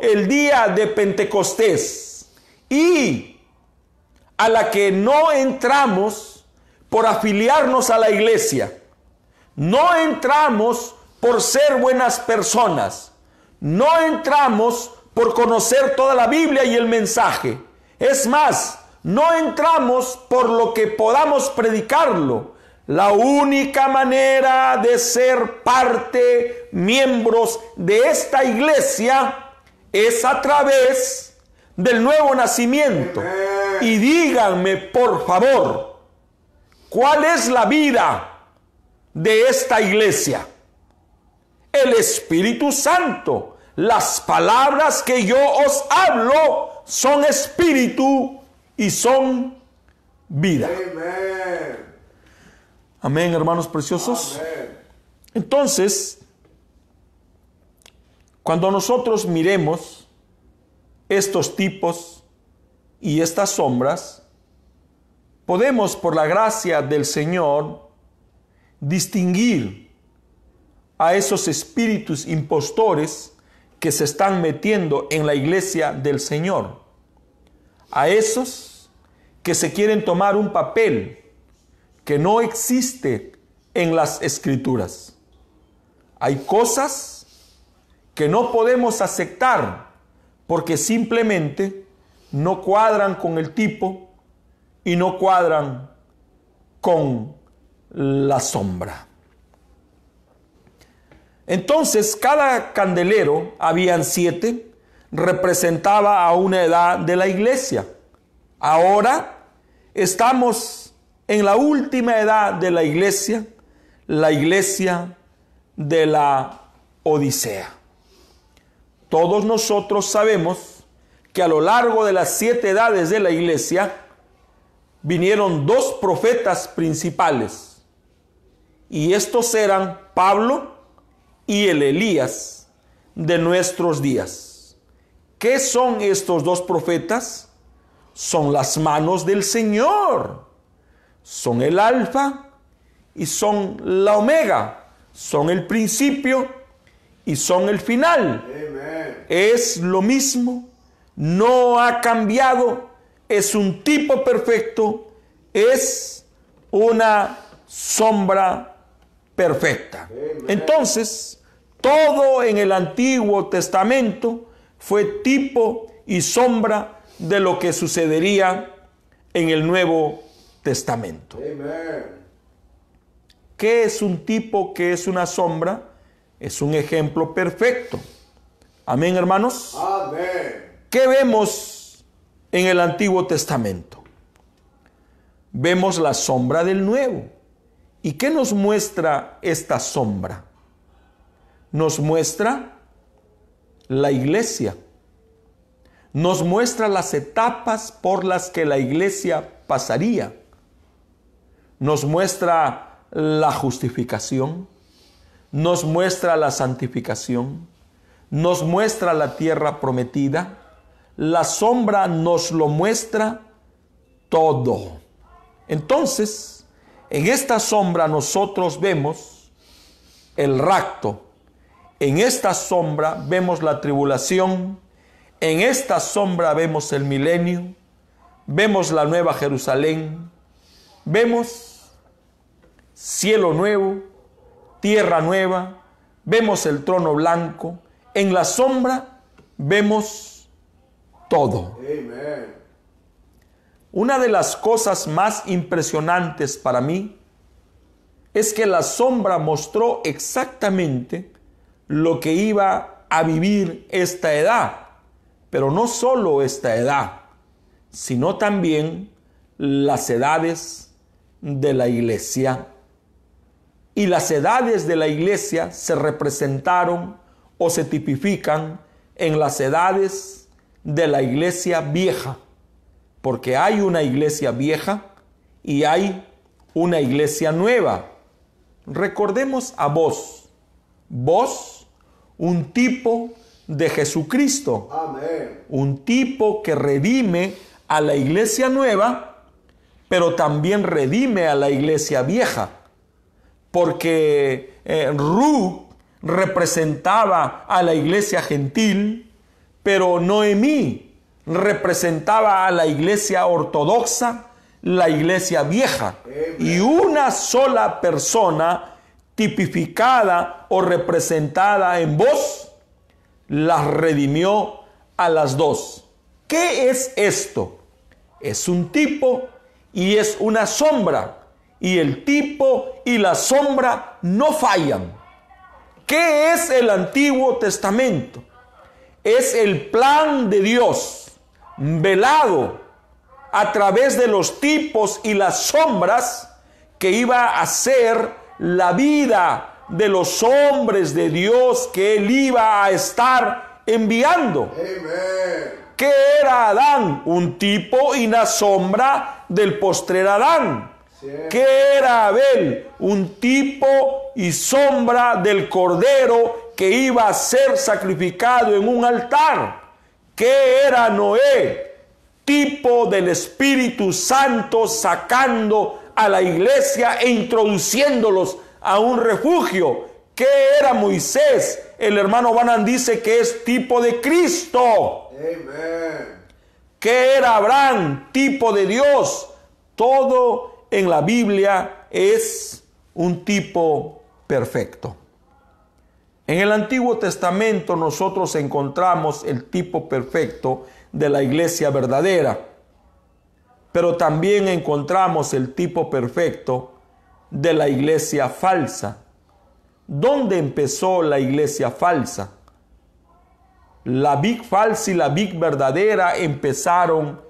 el día de Pentecostés y a la que no entramos por afiliarnos a la iglesia. No entramos por ser buenas personas. No entramos por conocer toda la Biblia y el mensaje. Es más, no entramos por lo que podamos predicarlo. La única manera de ser parte, miembros de esta iglesia, es a través del nuevo nacimiento. Y díganme, por favor, ¿cuál es la vida de esta iglesia? El Espíritu Santo. Las palabras que yo os hablo son espíritu y son vida. Amén, Amén hermanos preciosos. Entonces, cuando nosotros miremos estos tipos y estas sombras, podemos por la gracia del Señor distinguir a esos espíritus impostores que se están metiendo en la iglesia del Señor. A esos que se quieren tomar un papel que no existe en las escrituras. Hay cosas que no podemos aceptar porque simplemente no cuadran con el tipo y no cuadran con la sombra. Entonces, cada candelero, habían siete, representaba a una edad de la iglesia. Ahora estamos en la última edad de la iglesia, la iglesia de la Odisea. Todos nosotros sabemos que a lo largo de las siete edades de la iglesia vinieron dos profetas principales. Y estos eran Pablo y el Elías de nuestros días. ¿Qué son estos dos profetas? Son las manos del Señor. Son el alfa y son la omega. Son el principio y son el final. Es lo mismo. No ha cambiado. Es un tipo perfecto. Es una sombra perfecta. Entonces, todo en el Antiguo Testamento fue tipo y sombra de lo que sucedería en el Nuevo Testamento. ¿Qué es un tipo? ¿Qué es una sombra? Es un ejemplo perfecto. Amén, hermanos. Amén. ¿Qué vemos en el Antiguo Testamento? Vemos la sombra del Nuevo. ¿Y qué nos muestra esta sombra? Nos muestra la iglesia, nos muestra las etapas por las que la iglesia pasaría, nos muestra la justificación, nos muestra la santificación, nos muestra la tierra prometida, la sombra nos lo muestra todo. Entonces, en esta sombra nosotros vemos el rapto, en esta sombra vemos la tribulación, en esta sombra vemos el milenio, vemos la nueva Jerusalén, vemos cielo nuevo, tierra nueva, vemos el trono blanco, en la sombra vemos todo. Una de las cosas más impresionantes para mí es que la sombra mostró exactamente lo que iba a vivir esta edad, pero no solo esta edad, sino también las edades de la iglesia. Y las edades de la iglesia se representaron o se tipifican en las edades de la iglesia vieja, porque hay una iglesia vieja y hay una iglesia nueva. Recordemos a vos, vos, un tipo de Jesucristo, un tipo que redime a la iglesia nueva, pero también redime a la iglesia vieja, porque eh, representaba a la iglesia gentil, pero Noemí representaba a la iglesia ortodoxa, la iglesia vieja. Y una sola persona tipificada o representada en voz, las redimió a las dos. ¿Qué es esto? Es un tipo y es una sombra. Y el tipo y la sombra no fallan. ¿Qué es el Antiguo Testamento? Es el plan de Dios velado a través de los tipos y las sombras que iba a ser la vida de los hombres de Dios que él iba a estar enviando. ¿Qué era Adán? Un tipo y una sombra del postrer Adán. ¿Qué era Abel? Un tipo y sombra del cordero que iba a ser sacrificado en un altar. ¿Qué era Noé? Tipo del Espíritu Santo sacando a la iglesia e introduciéndolos a un refugio. ¿Qué era Moisés? El hermano Banan dice que es tipo de Cristo. ¿Qué era Abraham? Tipo de Dios. Todo en la Biblia es un tipo perfecto. En el Antiguo Testamento nosotros encontramos el tipo perfecto de la iglesia verdadera, pero también encontramos el tipo perfecto de la iglesia falsa. ¿Dónde empezó la iglesia falsa? La Big falsa y la Big verdadera empezaron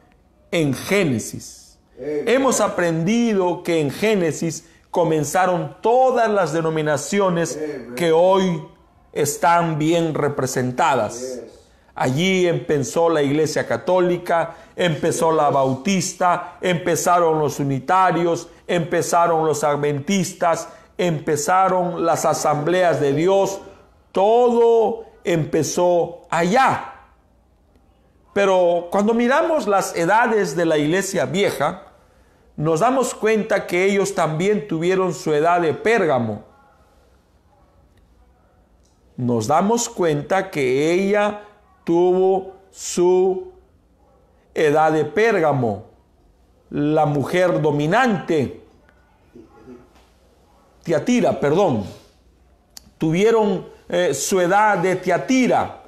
en Génesis. Hemos aprendido que en Génesis comenzaron todas las denominaciones que hoy están bien representadas. Allí empezó la Iglesia Católica, empezó la Bautista, empezaron los unitarios, empezaron los adventistas, empezaron las asambleas de Dios. Todo empezó allá. Pero cuando miramos las edades de la Iglesia vieja, nos damos cuenta que ellos también tuvieron su edad de Pérgamo. Nos damos cuenta que ella tuvo su edad de Pérgamo, la mujer dominante, Tiatira, perdón, tuvieron eh, su edad de Tiatira,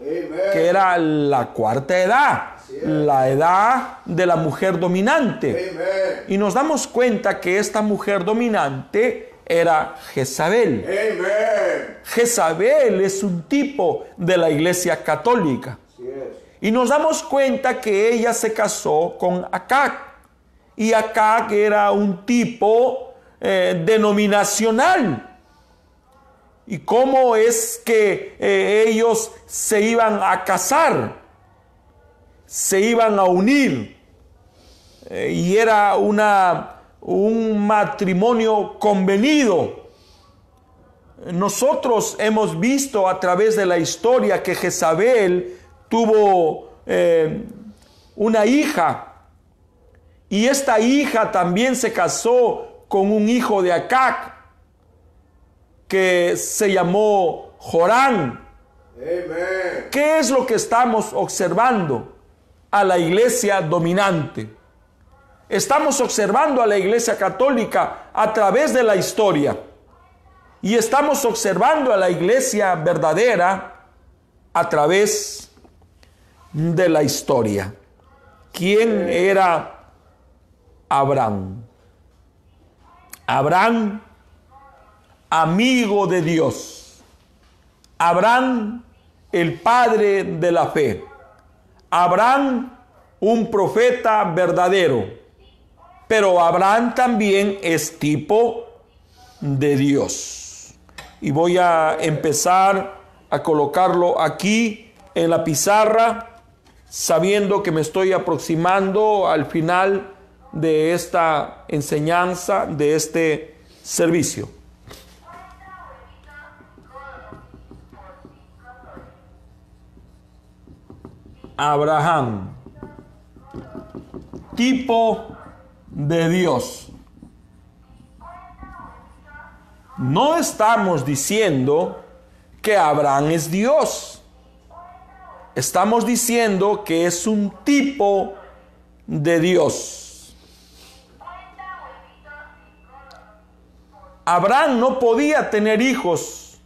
que era la cuarta edad la edad de la mujer dominante. Y nos damos cuenta que esta mujer dominante era Jezabel. Jezabel es un tipo de la iglesia católica. Y nos damos cuenta que ella se casó con Acac. Y Acac era un tipo eh, denominacional. ¿Y cómo es que eh, ellos se iban a casar? se iban a unir eh, y era una, un matrimonio convenido. Nosotros hemos visto a través de la historia que Jezabel tuvo eh, una hija y esta hija también se casó con un hijo de Acac que se llamó Jorán. ¿Qué es lo que estamos observando? a la iglesia dominante. Estamos observando a la iglesia católica a través de la historia. Y estamos observando a la iglesia verdadera a través de la historia. ¿Quién era Abraham? Abraham, amigo de Dios. Abraham, el padre de la fe. Abraham, un profeta verdadero. Pero Abraham también es tipo de Dios. Y voy a empezar a colocarlo aquí en la pizarra, sabiendo que me estoy aproximando al final de esta enseñanza, de este servicio. Abraham, tipo de Dios. No estamos diciendo que Abraham es Dios. Estamos diciendo que es un tipo de Dios. Abraham no podía tener hijos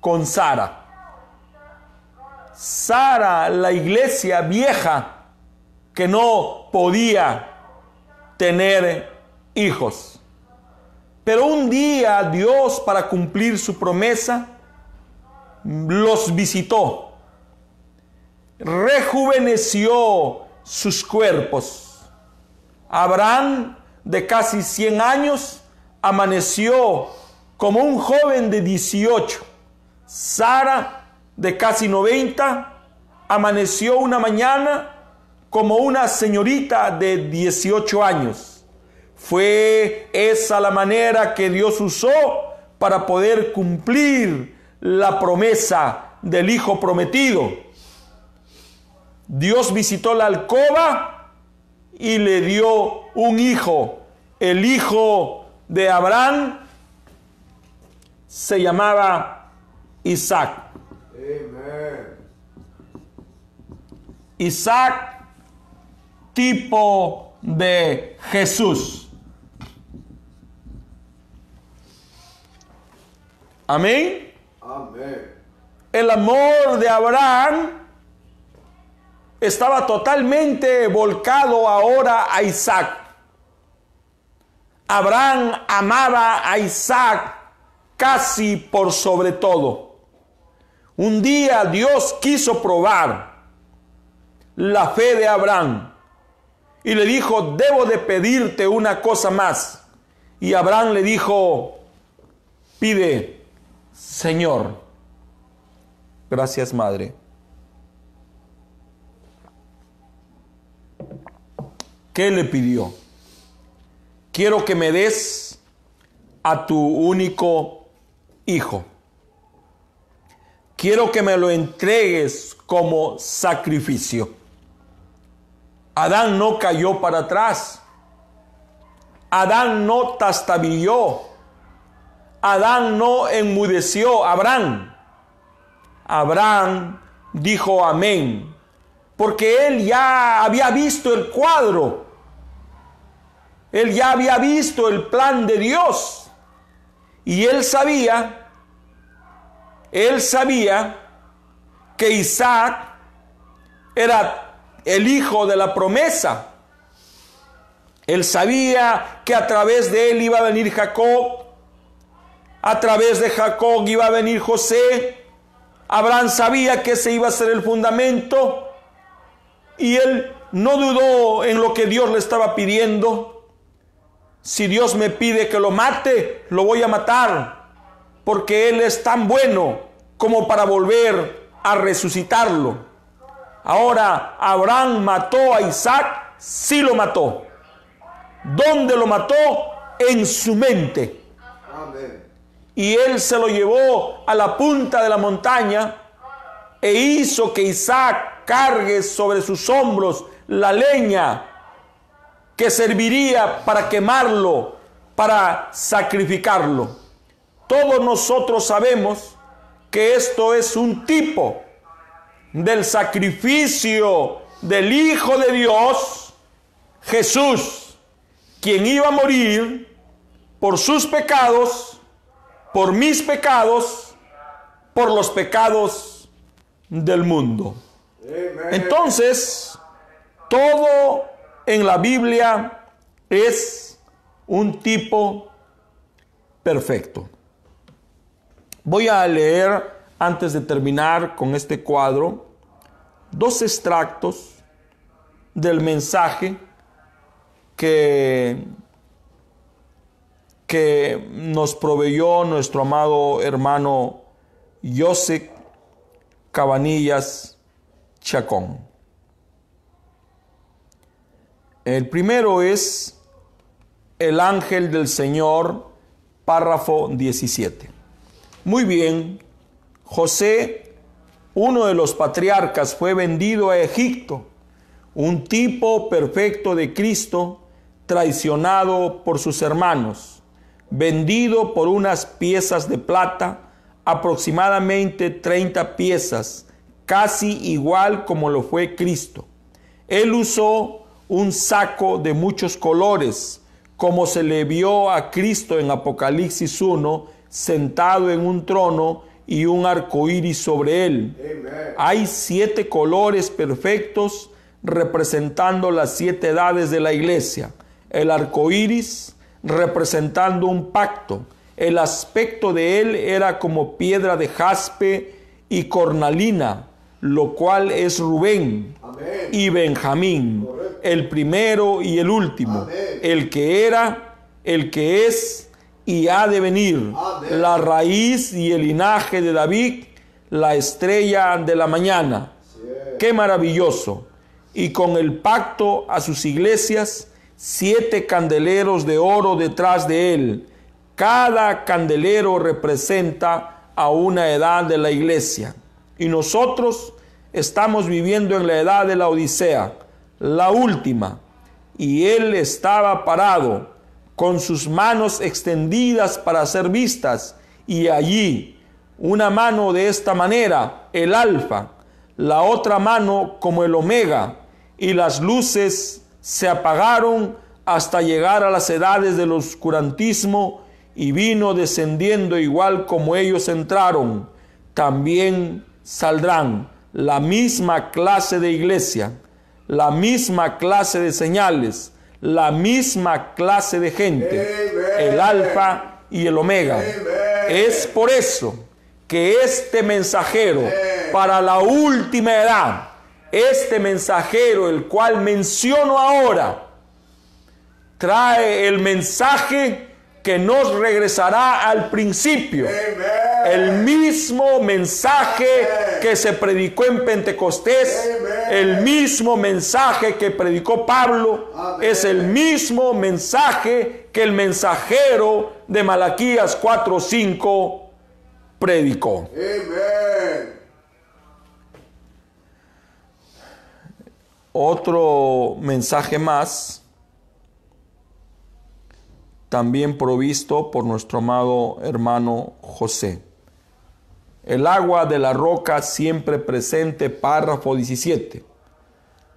con Sara. Sara, la iglesia vieja, que no podía tener hijos. Pero un día Dios, para cumplir su promesa, los visitó, rejuveneció sus cuerpos. Abraham, de casi 100 años, amaneció como un joven de 18. Sara, de casi 90, amaneció una mañana como una señorita de 18 años. Fue esa la manera que Dios usó para poder cumplir la promesa del Hijo prometido. Dios visitó la alcoba y le dio un hijo. El hijo de Abraham se llamaba Isaac. Isaac, tipo de Jesús. Amén. Amén. El amor de Abraham estaba totalmente volcado ahora a Isaac. Abraham amaba a Isaac casi por sobre todo. Un día Dios quiso probar la fe de Abraham y le dijo, debo de pedirte una cosa más. Y Abraham le dijo, pide Señor, gracias Madre. ¿Qué le pidió? Quiero que me des a tu único hijo. Quiero que me lo entregues como sacrificio. Adán no cayó para atrás. Adán no tastabilló. Adán no enmudeció Abraham. Abraham dijo amén, porque él ya había visto el cuadro. Él ya había visto el plan de Dios. Y él sabía, él sabía que Isaac era el hijo de la promesa. Él sabía que a través de él iba a venir Jacob, a través de Jacob iba a venir José. Abraham sabía que ese iba a ser el fundamento y él no dudó en lo que Dios le estaba pidiendo. Si Dios me pide que lo mate, lo voy a matar, porque Él es tan bueno como para volver a resucitarlo. Ahora, Abraham mató a Isaac, sí lo mató. ¿Dónde lo mató? En su mente y él se lo llevó a la punta de la montaña e hizo que Isaac cargue sobre sus hombros la leña que serviría para quemarlo, para sacrificarlo. Todos nosotros sabemos que esto es un tipo del sacrificio del Hijo de Dios, Jesús, quien iba a morir por sus pecados por mis pecados, por los pecados del mundo. Entonces, todo en la Biblia es un tipo perfecto. Voy a leer, antes de terminar con este cuadro, dos extractos del mensaje que, que nos proveyó nuestro amado hermano Joseph Cabanillas El primero es el ángel del Señor, párrafo 17. Muy bien, José, uno de los patriarcas, fue vendido a Egipto, un tipo perfecto de Cristo, traicionado por sus hermanos, vendido por unas piezas de plata, aproximadamente 30 piezas, casi igual como lo fue Cristo. Él usó un saco de muchos colores, como se le vio a Cristo en Apocalipsis 1, sentado en un trono y un arco iris sobre él. Hay siete colores perfectos representando las siete edades de la iglesia. El arco iris representando un pacto. El aspecto de él era como piedra de jaspe y cornalina, lo cual es Rubén y Benjamín, el primero y el último, el que era, el que es y ha de venir, la raíz y el linaje de David, la estrella de la mañana. Qué maravilloso. Y con el pacto a sus iglesias, siete candeleros de oro detrás de él. Cada candelero representa a una edad de la iglesia. Y nosotros estamos viviendo en la edad de la Odisea, la última. Y él estaba parado con sus manos extendidas para ser vistas, y allí una mano de esta manera, el alfa, la otra mano como el omega, y las luces se apagaron hasta llegar a las edades del oscurantismo, y vino descendiendo igual como ellos entraron, también saldrán la misma clase de iglesia, la misma clase de señales, la misma clase de gente, el alfa y el omega. Es por eso que este mensajero para la última edad, este mensajero el cual menciono ahora, trae el mensaje que nos regresará al principio. El mismo mensaje que se predicó en Pentecostés, el mismo mensaje que predicó Pablo, es el mismo mensaje que el mensajero de Malaquías 4:5 predicó. Otro mensaje más también provisto por nuestro amado hermano José. El agua de la roca siempre presente, párrafo 17.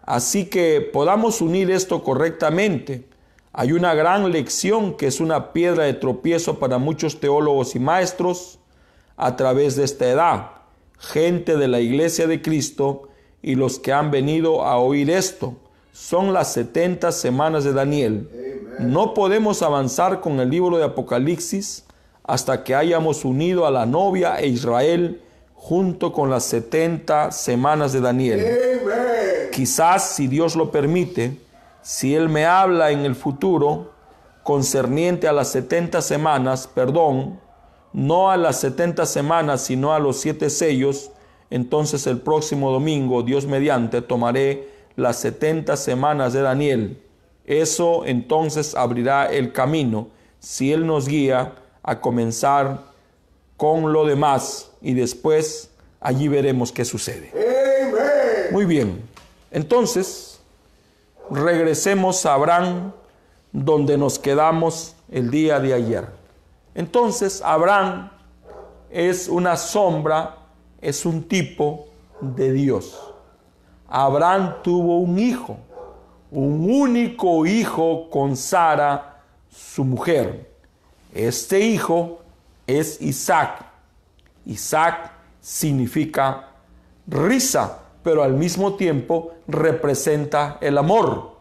Así que podamos unir esto correctamente. Hay una gran lección que es una piedra de tropiezo para muchos teólogos y maestros a través de esta edad, gente de la iglesia de Cristo y los que han venido a oír esto. Son las 70 semanas de Daniel. No podemos avanzar con el libro de Apocalipsis hasta que hayamos unido a la novia e Israel junto con las 70 semanas de Daniel. Quizás, si Dios lo permite, si Él me habla en el futuro concerniente a las 70 semanas, perdón, no a las 70 semanas, sino a los siete sellos, entonces el próximo domingo, Dios mediante, tomaré las 70 semanas de Daniel eso entonces abrirá el camino si Él nos guía a comenzar con lo demás y después allí veremos qué sucede. Muy bien, entonces regresemos a Abraham donde nos quedamos el día de ayer. Entonces Abraham es una sombra, es un tipo de Dios. Abraham tuvo un hijo un único hijo con Sara, su mujer. Este hijo es Isaac. Isaac significa risa, pero al mismo tiempo representa el amor.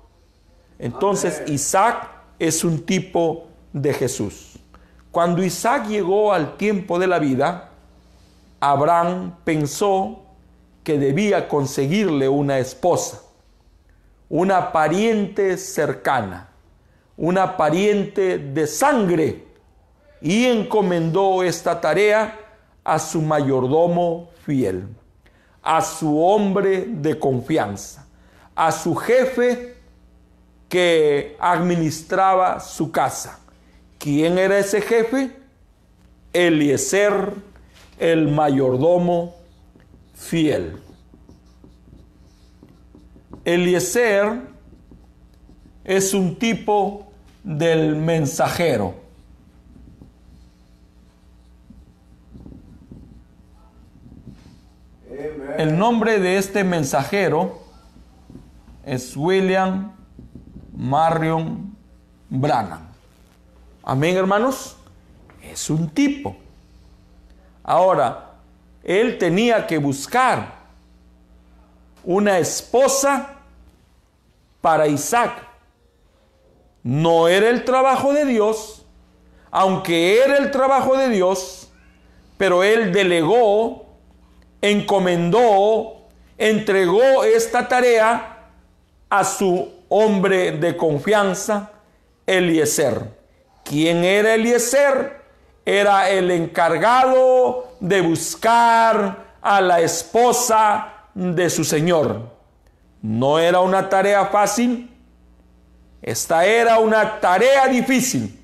Entonces Isaac es un tipo de Jesús. Cuando Isaac llegó al tiempo de la vida, Abraham pensó que debía conseguirle una esposa, una pariente cercana, una pariente de sangre, y encomendó esta tarea a su mayordomo fiel, a su hombre de confianza, a su jefe que administraba su casa. ¿Quién era ese jefe? Eliezer, el mayordomo fiel. Eliezer es un tipo del mensajero. El nombre de este mensajero es William Marion Branham. Amén, hermanos. Es un tipo. Ahora, él tenía que buscar una esposa para Isaac. No era el trabajo de Dios, aunque era el trabajo de Dios, pero él delegó, encomendó, entregó esta tarea a su hombre de confianza, Eliezer. ¿Quién era Eliezer? Era el encargado de buscar a la esposa de su Señor. No era una tarea fácil, esta era una tarea difícil.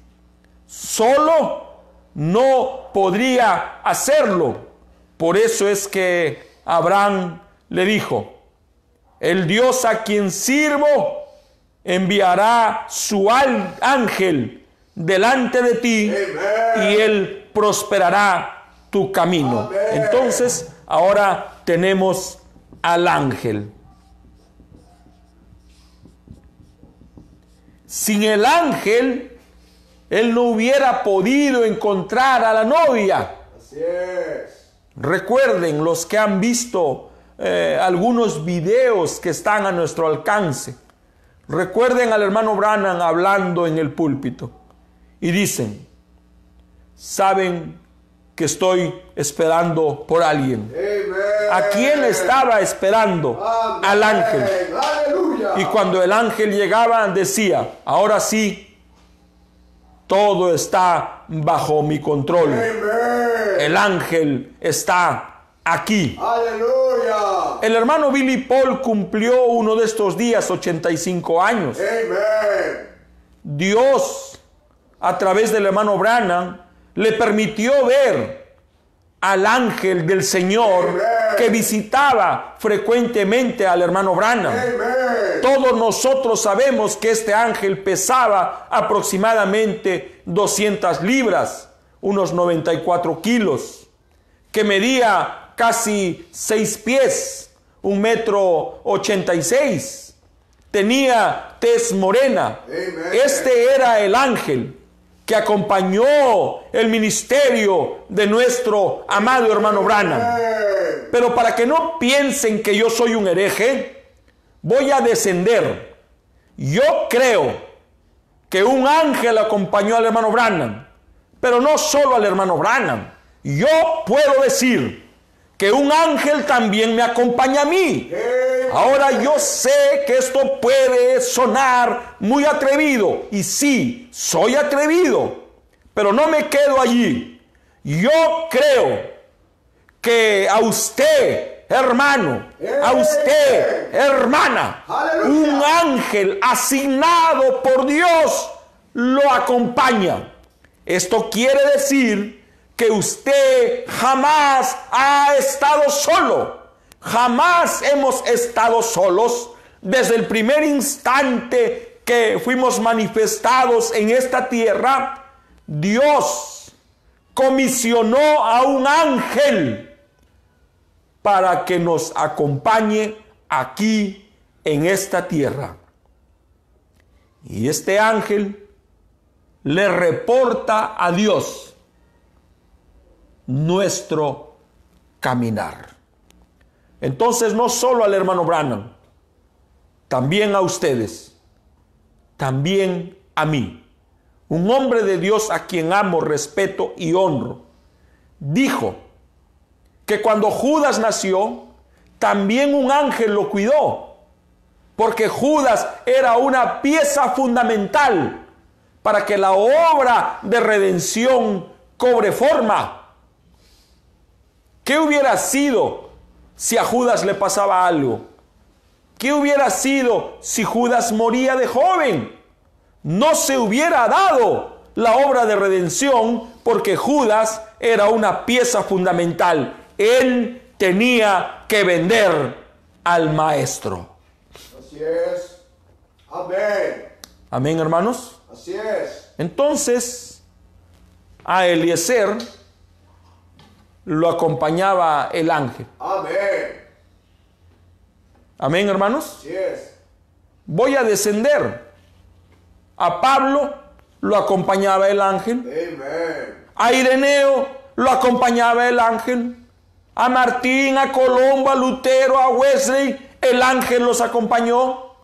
Solo no podría hacerlo. Por eso es que Abraham le dijo, el Dios a quien sirvo enviará su ángel delante de ti y él prosperará tu camino. Entonces, ahora tenemos al ángel. Sin el ángel, él no hubiera podido encontrar a la novia. Recuerden los que han visto eh, algunos videos que están a nuestro alcance. Recuerden al hermano Branham hablando en el púlpito y dicen, saben que estoy esperando por alguien. ¿A quién estaba esperando? Al ángel. Y cuando el ángel llegaba decía, ahora sí, todo está bajo mi control. El ángel está aquí. El hermano Billy Paul cumplió uno de estos días 85 años. Dios, a través del hermano Branham, le permitió ver al ángel del Señor que visitaba frecuentemente al hermano Branham. Todos nosotros sabemos que este ángel pesaba aproximadamente 200 libras, unos 94 kilos, que medía casi 6 pies, un metro 86. Tenía tez morena. Este era el ángel que acompañó el ministerio de nuestro amado hermano Branham. Pero para que no piensen que yo soy un hereje, voy a descender. Yo creo que un ángel acompañó al hermano Branham, pero no solo al hermano Branham. Yo puedo decir que un ángel también me acompaña a mí. Ahora yo sé que esto puede sonar muy atrevido, y sí, soy atrevido, pero no me quedo allí. Yo creo que a usted, hermano, a usted, hermana, un ángel asignado por Dios lo acompaña. Esto quiere decir que usted jamás ha estado solo. Jamás hemos estado solos desde el primer instante que fuimos manifestados en esta tierra. Dios comisionó a un ángel para que nos acompañe aquí en esta tierra. Y este ángel le reporta a Dios nuestro caminar. Entonces no solo al hermano Branham, también a ustedes, también a mí, un hombre de Dios a quien amo, respeto y honro, dijo que cuando Judas nació, también un ángel lo cuidó, porque Judas era una pieza fundamental para que la obra de redención cobre forma. ¿Qué hubiera sido si a Judas le pasaba algo? ¿Qué hubiera sido si Judas moría de joven? No se hubiera dado la obra de redención porque Judas era una pieza fundamental. Él tenía que vender al maestro. Así es. Amén. Amén, hermanos. Así es. Entonces, a Eliezer lo acompañaba el ángel. Amén. Amén, hermanos. Es. Voy a descender. A Pablo lo acompañaba el ángel. Amén. A Ireneo lo acompañaba el ángel. A Martín, a Colombo, a Lutero, a Wesley, el ángel los acompañó.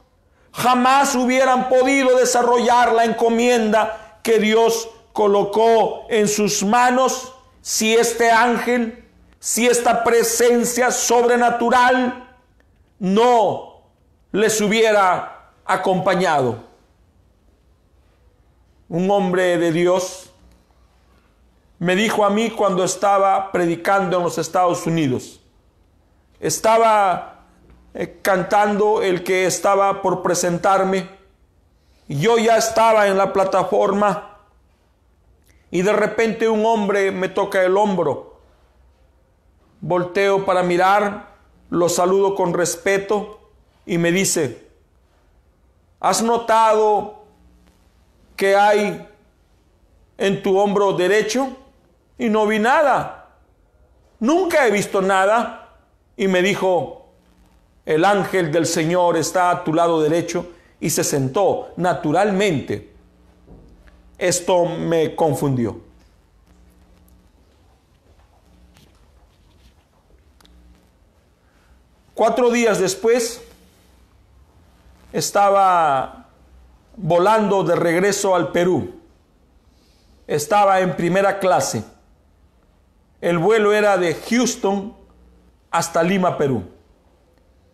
Jamás hubieran podido desarrollar la encomienda que Dios colocó en sus manos si este ángel, si esta presencia sobrenatural no les hubiera acompañado. Un hombre de Dios me dijo a mí cuando estaba predicando en los Estados Unidos. Estaba eh, cantando el que estaba por presentarme. Yo ya estaba en la plataforma y de repente un hombre me toca el hombro. Volteo para mirar, lo saludo con respeto y me dice, ¿has notado que hay en tu hombro derecho? Y no vi nada. Nunca he visto nada. Y me dijo, el ángel del Señor está a tu lado derecho y se sentó naturalmente. Esto me confundió. Cuatro días después estaba volando de regreso al Perú. Estaba en primera clase. El vuelo era de Houston hasta Lima, Perú.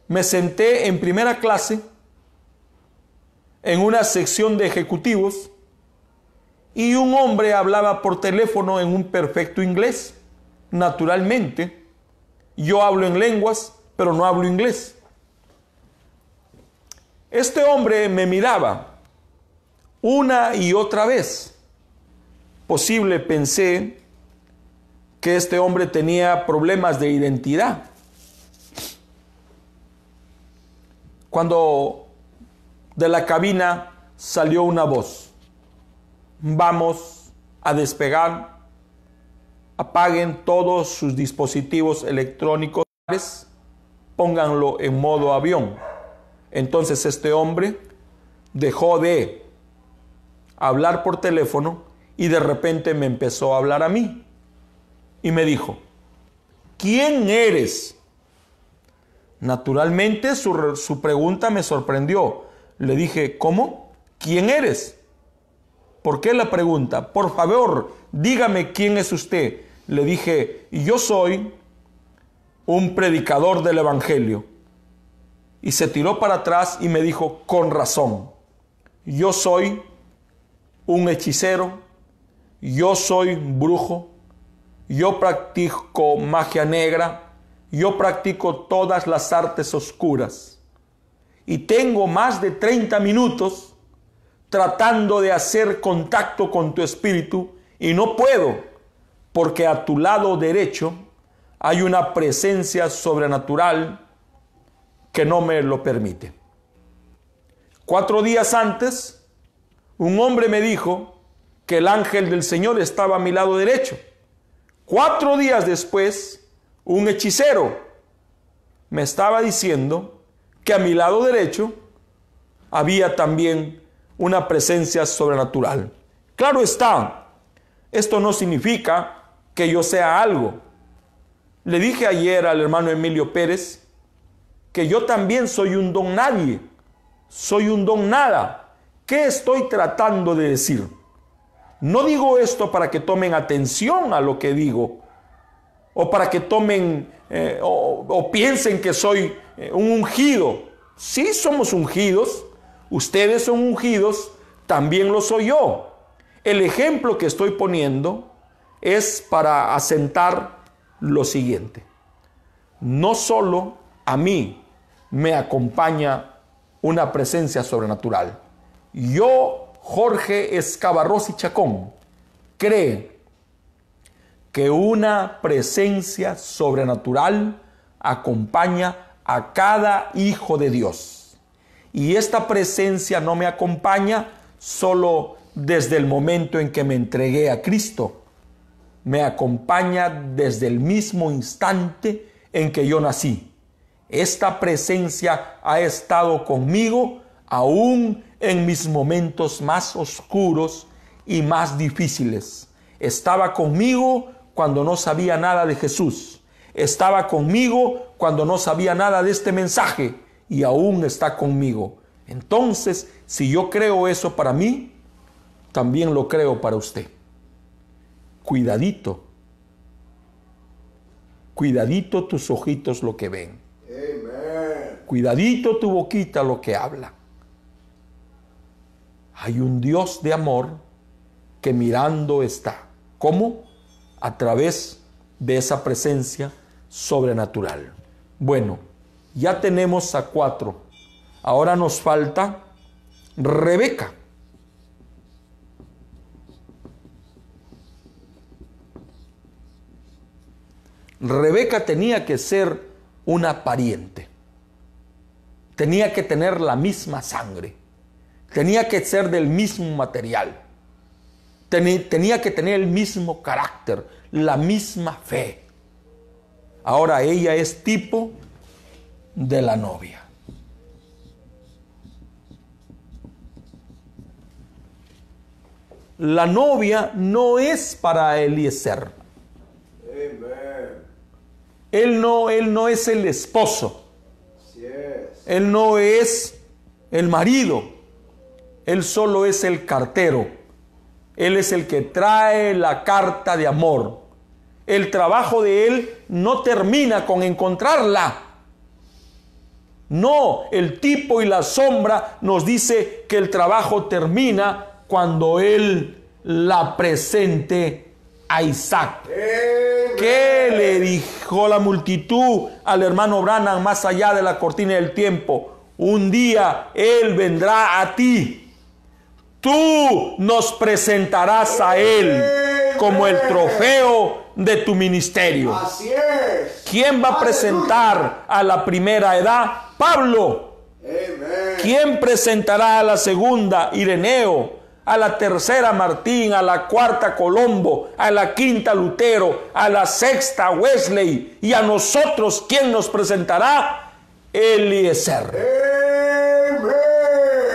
Me senté en primera clase en una sección de ejecutivos y un hombre hablaba por teléfono en un perfecto inglés. Naturalmente, yo hablo en lenguas, pero no hablo inglés. Este hombre me miraba una y otra vez. Posible pensé que este hombre tenía problemas de identidad. Cuando de la cabina salió una voz, vamos a despegar, apaguen todos sus dispositivos electrónicos, pónganlo en modo avión. Entonces este hombre dejó de hablar por teléfono y de repente me empezó a hablar a mí. Y me dijo, ¿quién eres? Naturalmente su, su, pregunta me sorprendió. Le dije, ¿cómo? ¿Quién eres? ¿Por qué la pregunta? Por favor, dígame quién es usted. Le dije, yo soy un predicador del Evangelio. Y se tiró para atrás y me dijo, con razón, yo soy un hechicero, yo soy brujo, yo practico magia negra, yo practico todas las artes oscuras. Y tengo más de 30 minutos tratando de hacer contacto con tu espíritu y no puedo, porque a tu lado derecho hay una presencia sobrenatural que no me lo permite. Cuatro días antes, un hombre me dijo que el ángel del Señor estaba a mi lado derecho. Cuatro días después, un hechicero me estaba diciendo que a mi lado derecho había también una presencia sobrenatural. Claro está, esto no significa que yo sea algo. Le dije ayer al hermano Emilio Pérez que yo también soy un don nadie, soy un don nada. ¿Qué estoy tratando de decir? No digo esto para que tomen atención a lo que digo, o para que tomen eh, o, piensen que soy eh, un ungido. Sí somos ungidos, ustedes son ungidos, también lo soy yo. El ejemplo que estoy poniendo es para asentar lo siguiente. No solo a mí me acompaña una presencia sobrenatural. Yo, Jorge Escabarros y Chacón, cree que una presencia sobrenatural acompaña a cada hijo de Dios. Y esta presencia no me acompaña solo desde el momento en que me entregué a Cristo. Me acompaña desde el mismo instante en que yo nací. Esta presencia ha estado conmigo aún en mis momentos más oscuros y más difíciles. Estaba conmigo cuando no sabía nada de Jesús. Estaba conmigo cuando no sabía nada de este mensaje y aún está conmigo. Entonces, si yo creo eso para mí, también lo creo para usted. Cuidadito. Cuidadito tus ojitos lo que ven. Cuidadito tu boquita lo que habla. Hay un Dios de amor que mirando está. ¿Cómo? a través de esa presencia sobrenatural. Bueno, ya tenemos a cuatro. Ahora nos falta Rebeca. Rebeca tenía que ser una pariente. Tenía que tener la misma sangre. Tenía que ser del mismo material tenía que tener el mismo carácter, la misma fe. Ahora ella es tipo de la novia. La novia no es para Eliezer. Él no, él no es el esposo. Él no es el marido. Él solo es el cartero. Él es el que trae la carta de amor. El trabajo de Él no termina con encontrarla. No, el tipo y la sombra nos dice que el trabajo termina cuando Él la presente a Isaac. ¿Qué le dijo la multitud al hermano Branham más allá de la cortina del tiempo? Un día Él vendrá a ti tú nos presentarás a Él como el trofeo de tu ministerio. Así es. ¿Quién va a presentar a la primera edad? Pablo. ¿Quién presentará a la segunda? Ireneo. A la tercera Martín, a la cuarta Colombo, a la quinta Lutero, a la sexta Wesley y a nosotros, ¿quién nos presentará? Eliezer.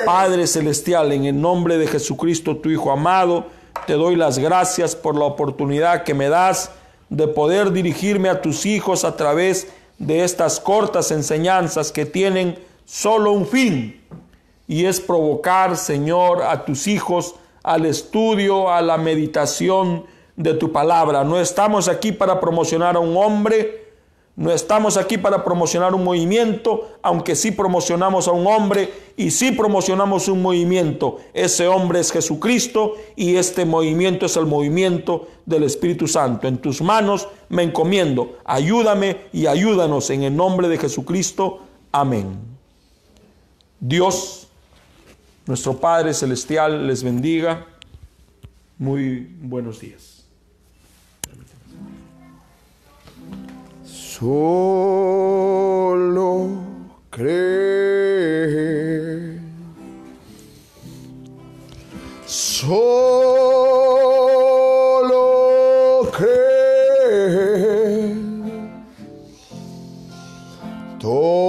Padre Celestial, en el nombre de Jesucristo, tu Hijo amado, te doy las gracias por la oportunidad que me das de poder dirigirme a tus hijos a través de estas cortas enseñanzas que tienen solo un fin, y es provocar, Señor, a tus hijos al estudio, a la meditación de tu palabra. No estamos aquí para promocionar a un hombre, no estamos aquí para promocionar un movimiento, aunque sí promocionamos a un hombre y sí promocionamos un movimiento. Ese hombre es Jesucristo y este movimiento es el movimiento del Espíritu Santo. En tus manos me encomiendo. Ayúdame y ayúdanos en el nombre de Jesucristo. Amén. Dios, nuestro Padre Celestial, les bendiga. Muy buenos días. Solo cree. Solo cree. Todo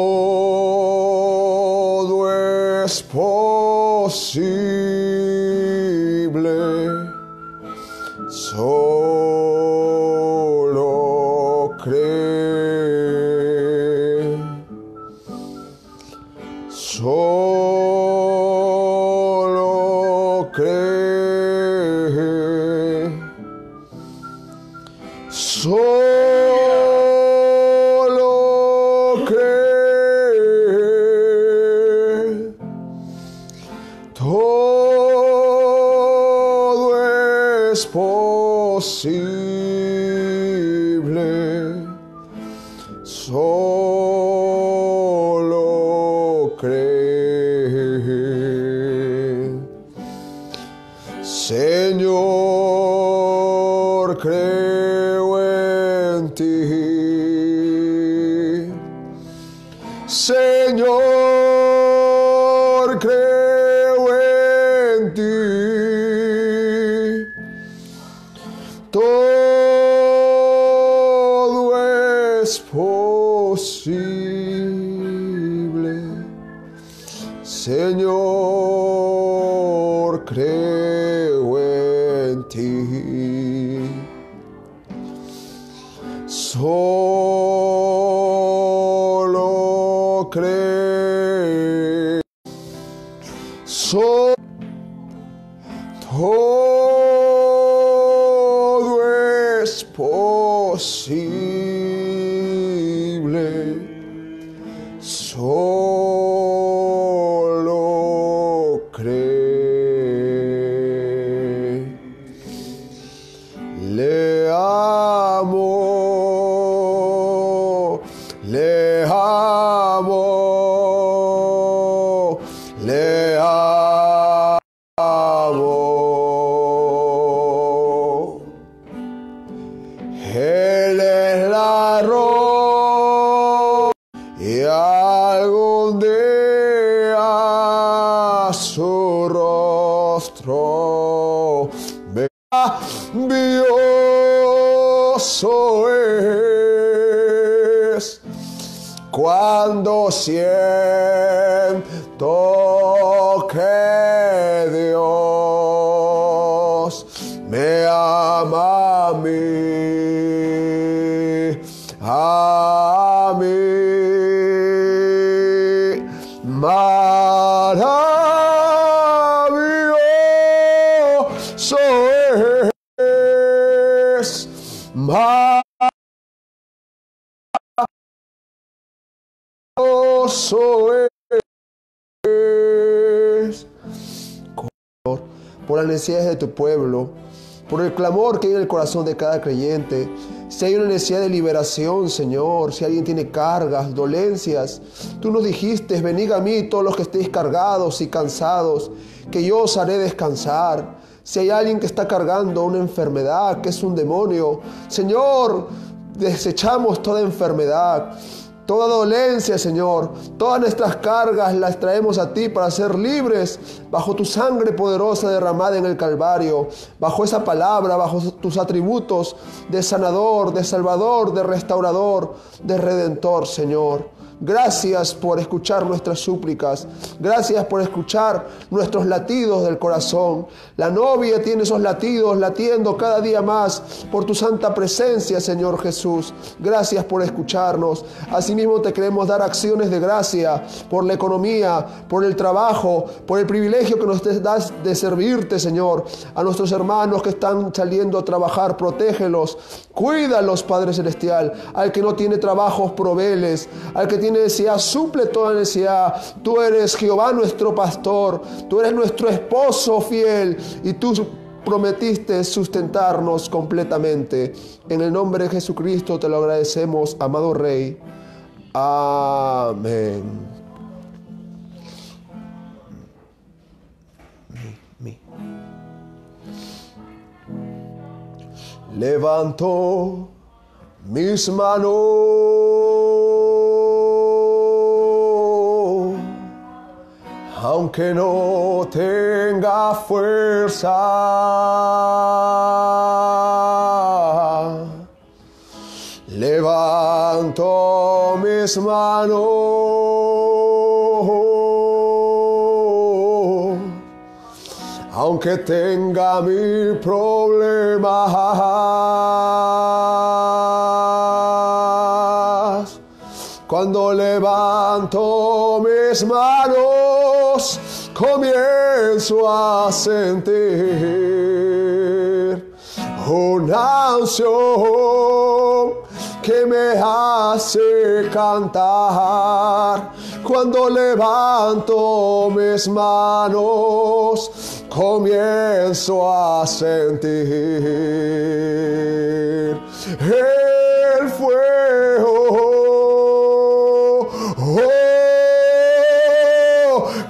Todo es posible. Señor, creo en ti. Solo cree. So- posible. Tu pueblo, por el clamor que hay en el corazón de cada creyente. Si hay una necesidad de liberación, Señor, si alguien tiene cargas, dolencias, tú nos dijiste, venid a mí todos los que estéis cargados y cansados, que yo os haré descansar. Si hay alguien que está cargando una enfermedad, que es un demonio, Señor, desechamos toda enfermedad. Toda dolencia, Señor, todas nuestras cargas las traemos a ti para ser libres bajo tu sangre poderosa derramada en el Calvario, bajo esa palabra, bajo tus atributos de sanador, de salvador, de restaurador, de redentor, Señor. Gracias por escuchar nuestras súplicas. Gracias por escuchar nuestros latidos del corazón. La novia tiene esos latidos latiendo cada día más por tu santa presencia, Señor Jesús. Gracias por escucharnos. Asimismo te queremos dar acciones de gracia por la economía, por el trabajo, por el privilegio que nos das de servirte, Señor. A nuestros hermanos que están saliendo a trabajar, protégelos. Cuídalos, Padre Celestial. Al que no tiene trabajos, proveles. Al que tiene necesidad, suple toda necesidad. Tú eres Jehová nuestro pastor. Tú eres nuestro esposo fiel. Y tú prometiste sustentarnos completamente. En el nombre de Jesucristo te lo agradecemos, amado Rey. Amén. Levanto mis manos, aunque no tenga fuerza. Levanto mis manos, aunque tenga mil problemas. Levanto mis manos, comienzo a sentir una unción que me hace cantar cuando levanto mis manos comienzo a sentir el fuego.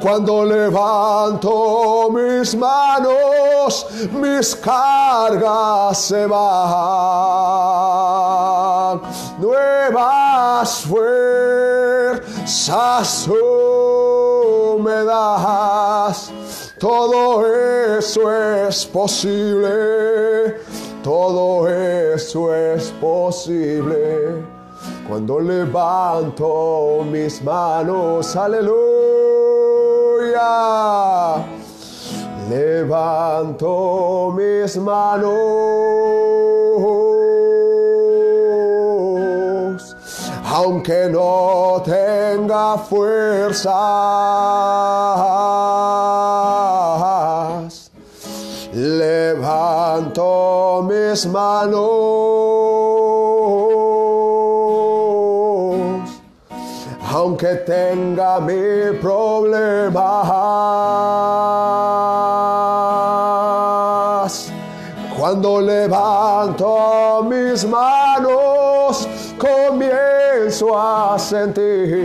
Cuando levanto mis manos, mis cargas se van. Nuevas fuerzas me das todo eso es posible, todo eso es posible. Cuando levanto mis manos, aleluya. Levanto mis manos, aunque no tenga fuerzas. Levanto mis manos, aunque tenga mil problemas. Cuando levanto mis manos, comienzo a sentir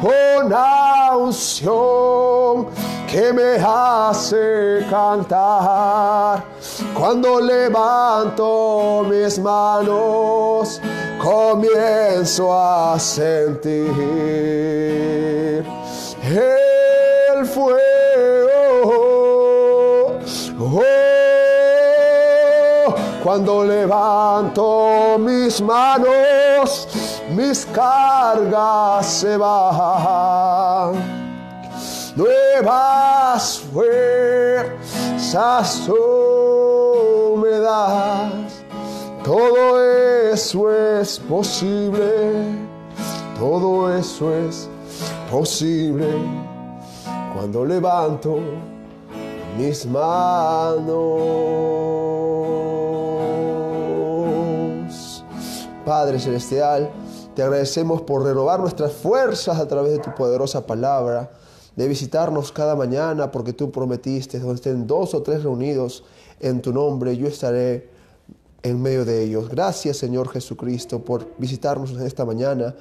una unción que me hace cantar. Cuando levanto mis manos, comienzo a sentir el fuego. Oh, cuando levanto mis manos, mis cargas se bajan nuevas fuerzas tú me das. Todo eso es posible, todo eso es posible cuando levanto mis manos. Padre Celestial, te agradecemos por renovar nuestras fuerzas a través de tu poderosa palabra de visitarnos cada mañana, porque tú prometiste, donde estén dos o tres reunidos en tu nombre, yo estaré en medio de ellos. Gracias Señor Jesucristo por visitarnos esta mañana,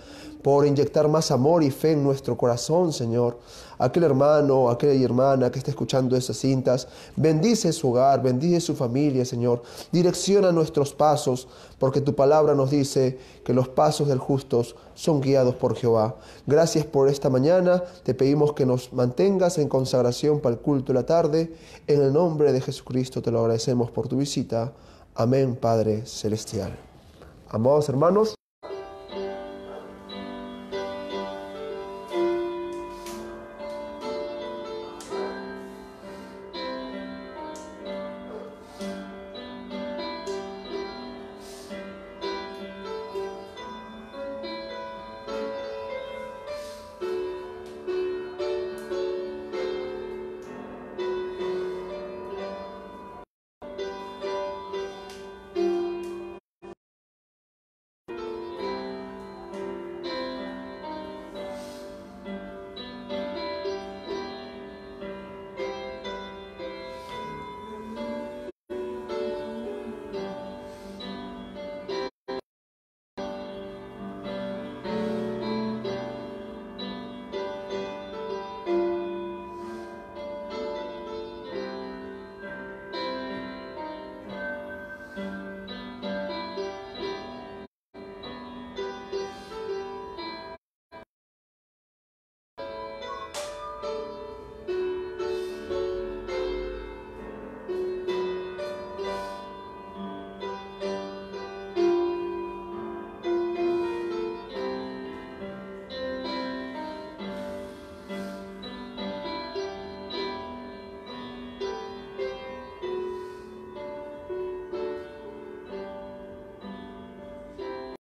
por inyectar más amor y fe en nuestro corazón, Señor. Aquel hermano, aquella hermana que está escuchando estas cintas, bendice su hogar, bendice su familia, Señor. Direcciona nuestros pasos, porque tu palabra nos dice que los pasos del justo son guiados por Jehová. Gracias por esta mañana. Te pedimos que nos mantengas en consagración para el culto de la tarde. En el nombre de Jesucristo te lo agradecemos por tu visita. Amén, Padre Celestial. Amados hermanos,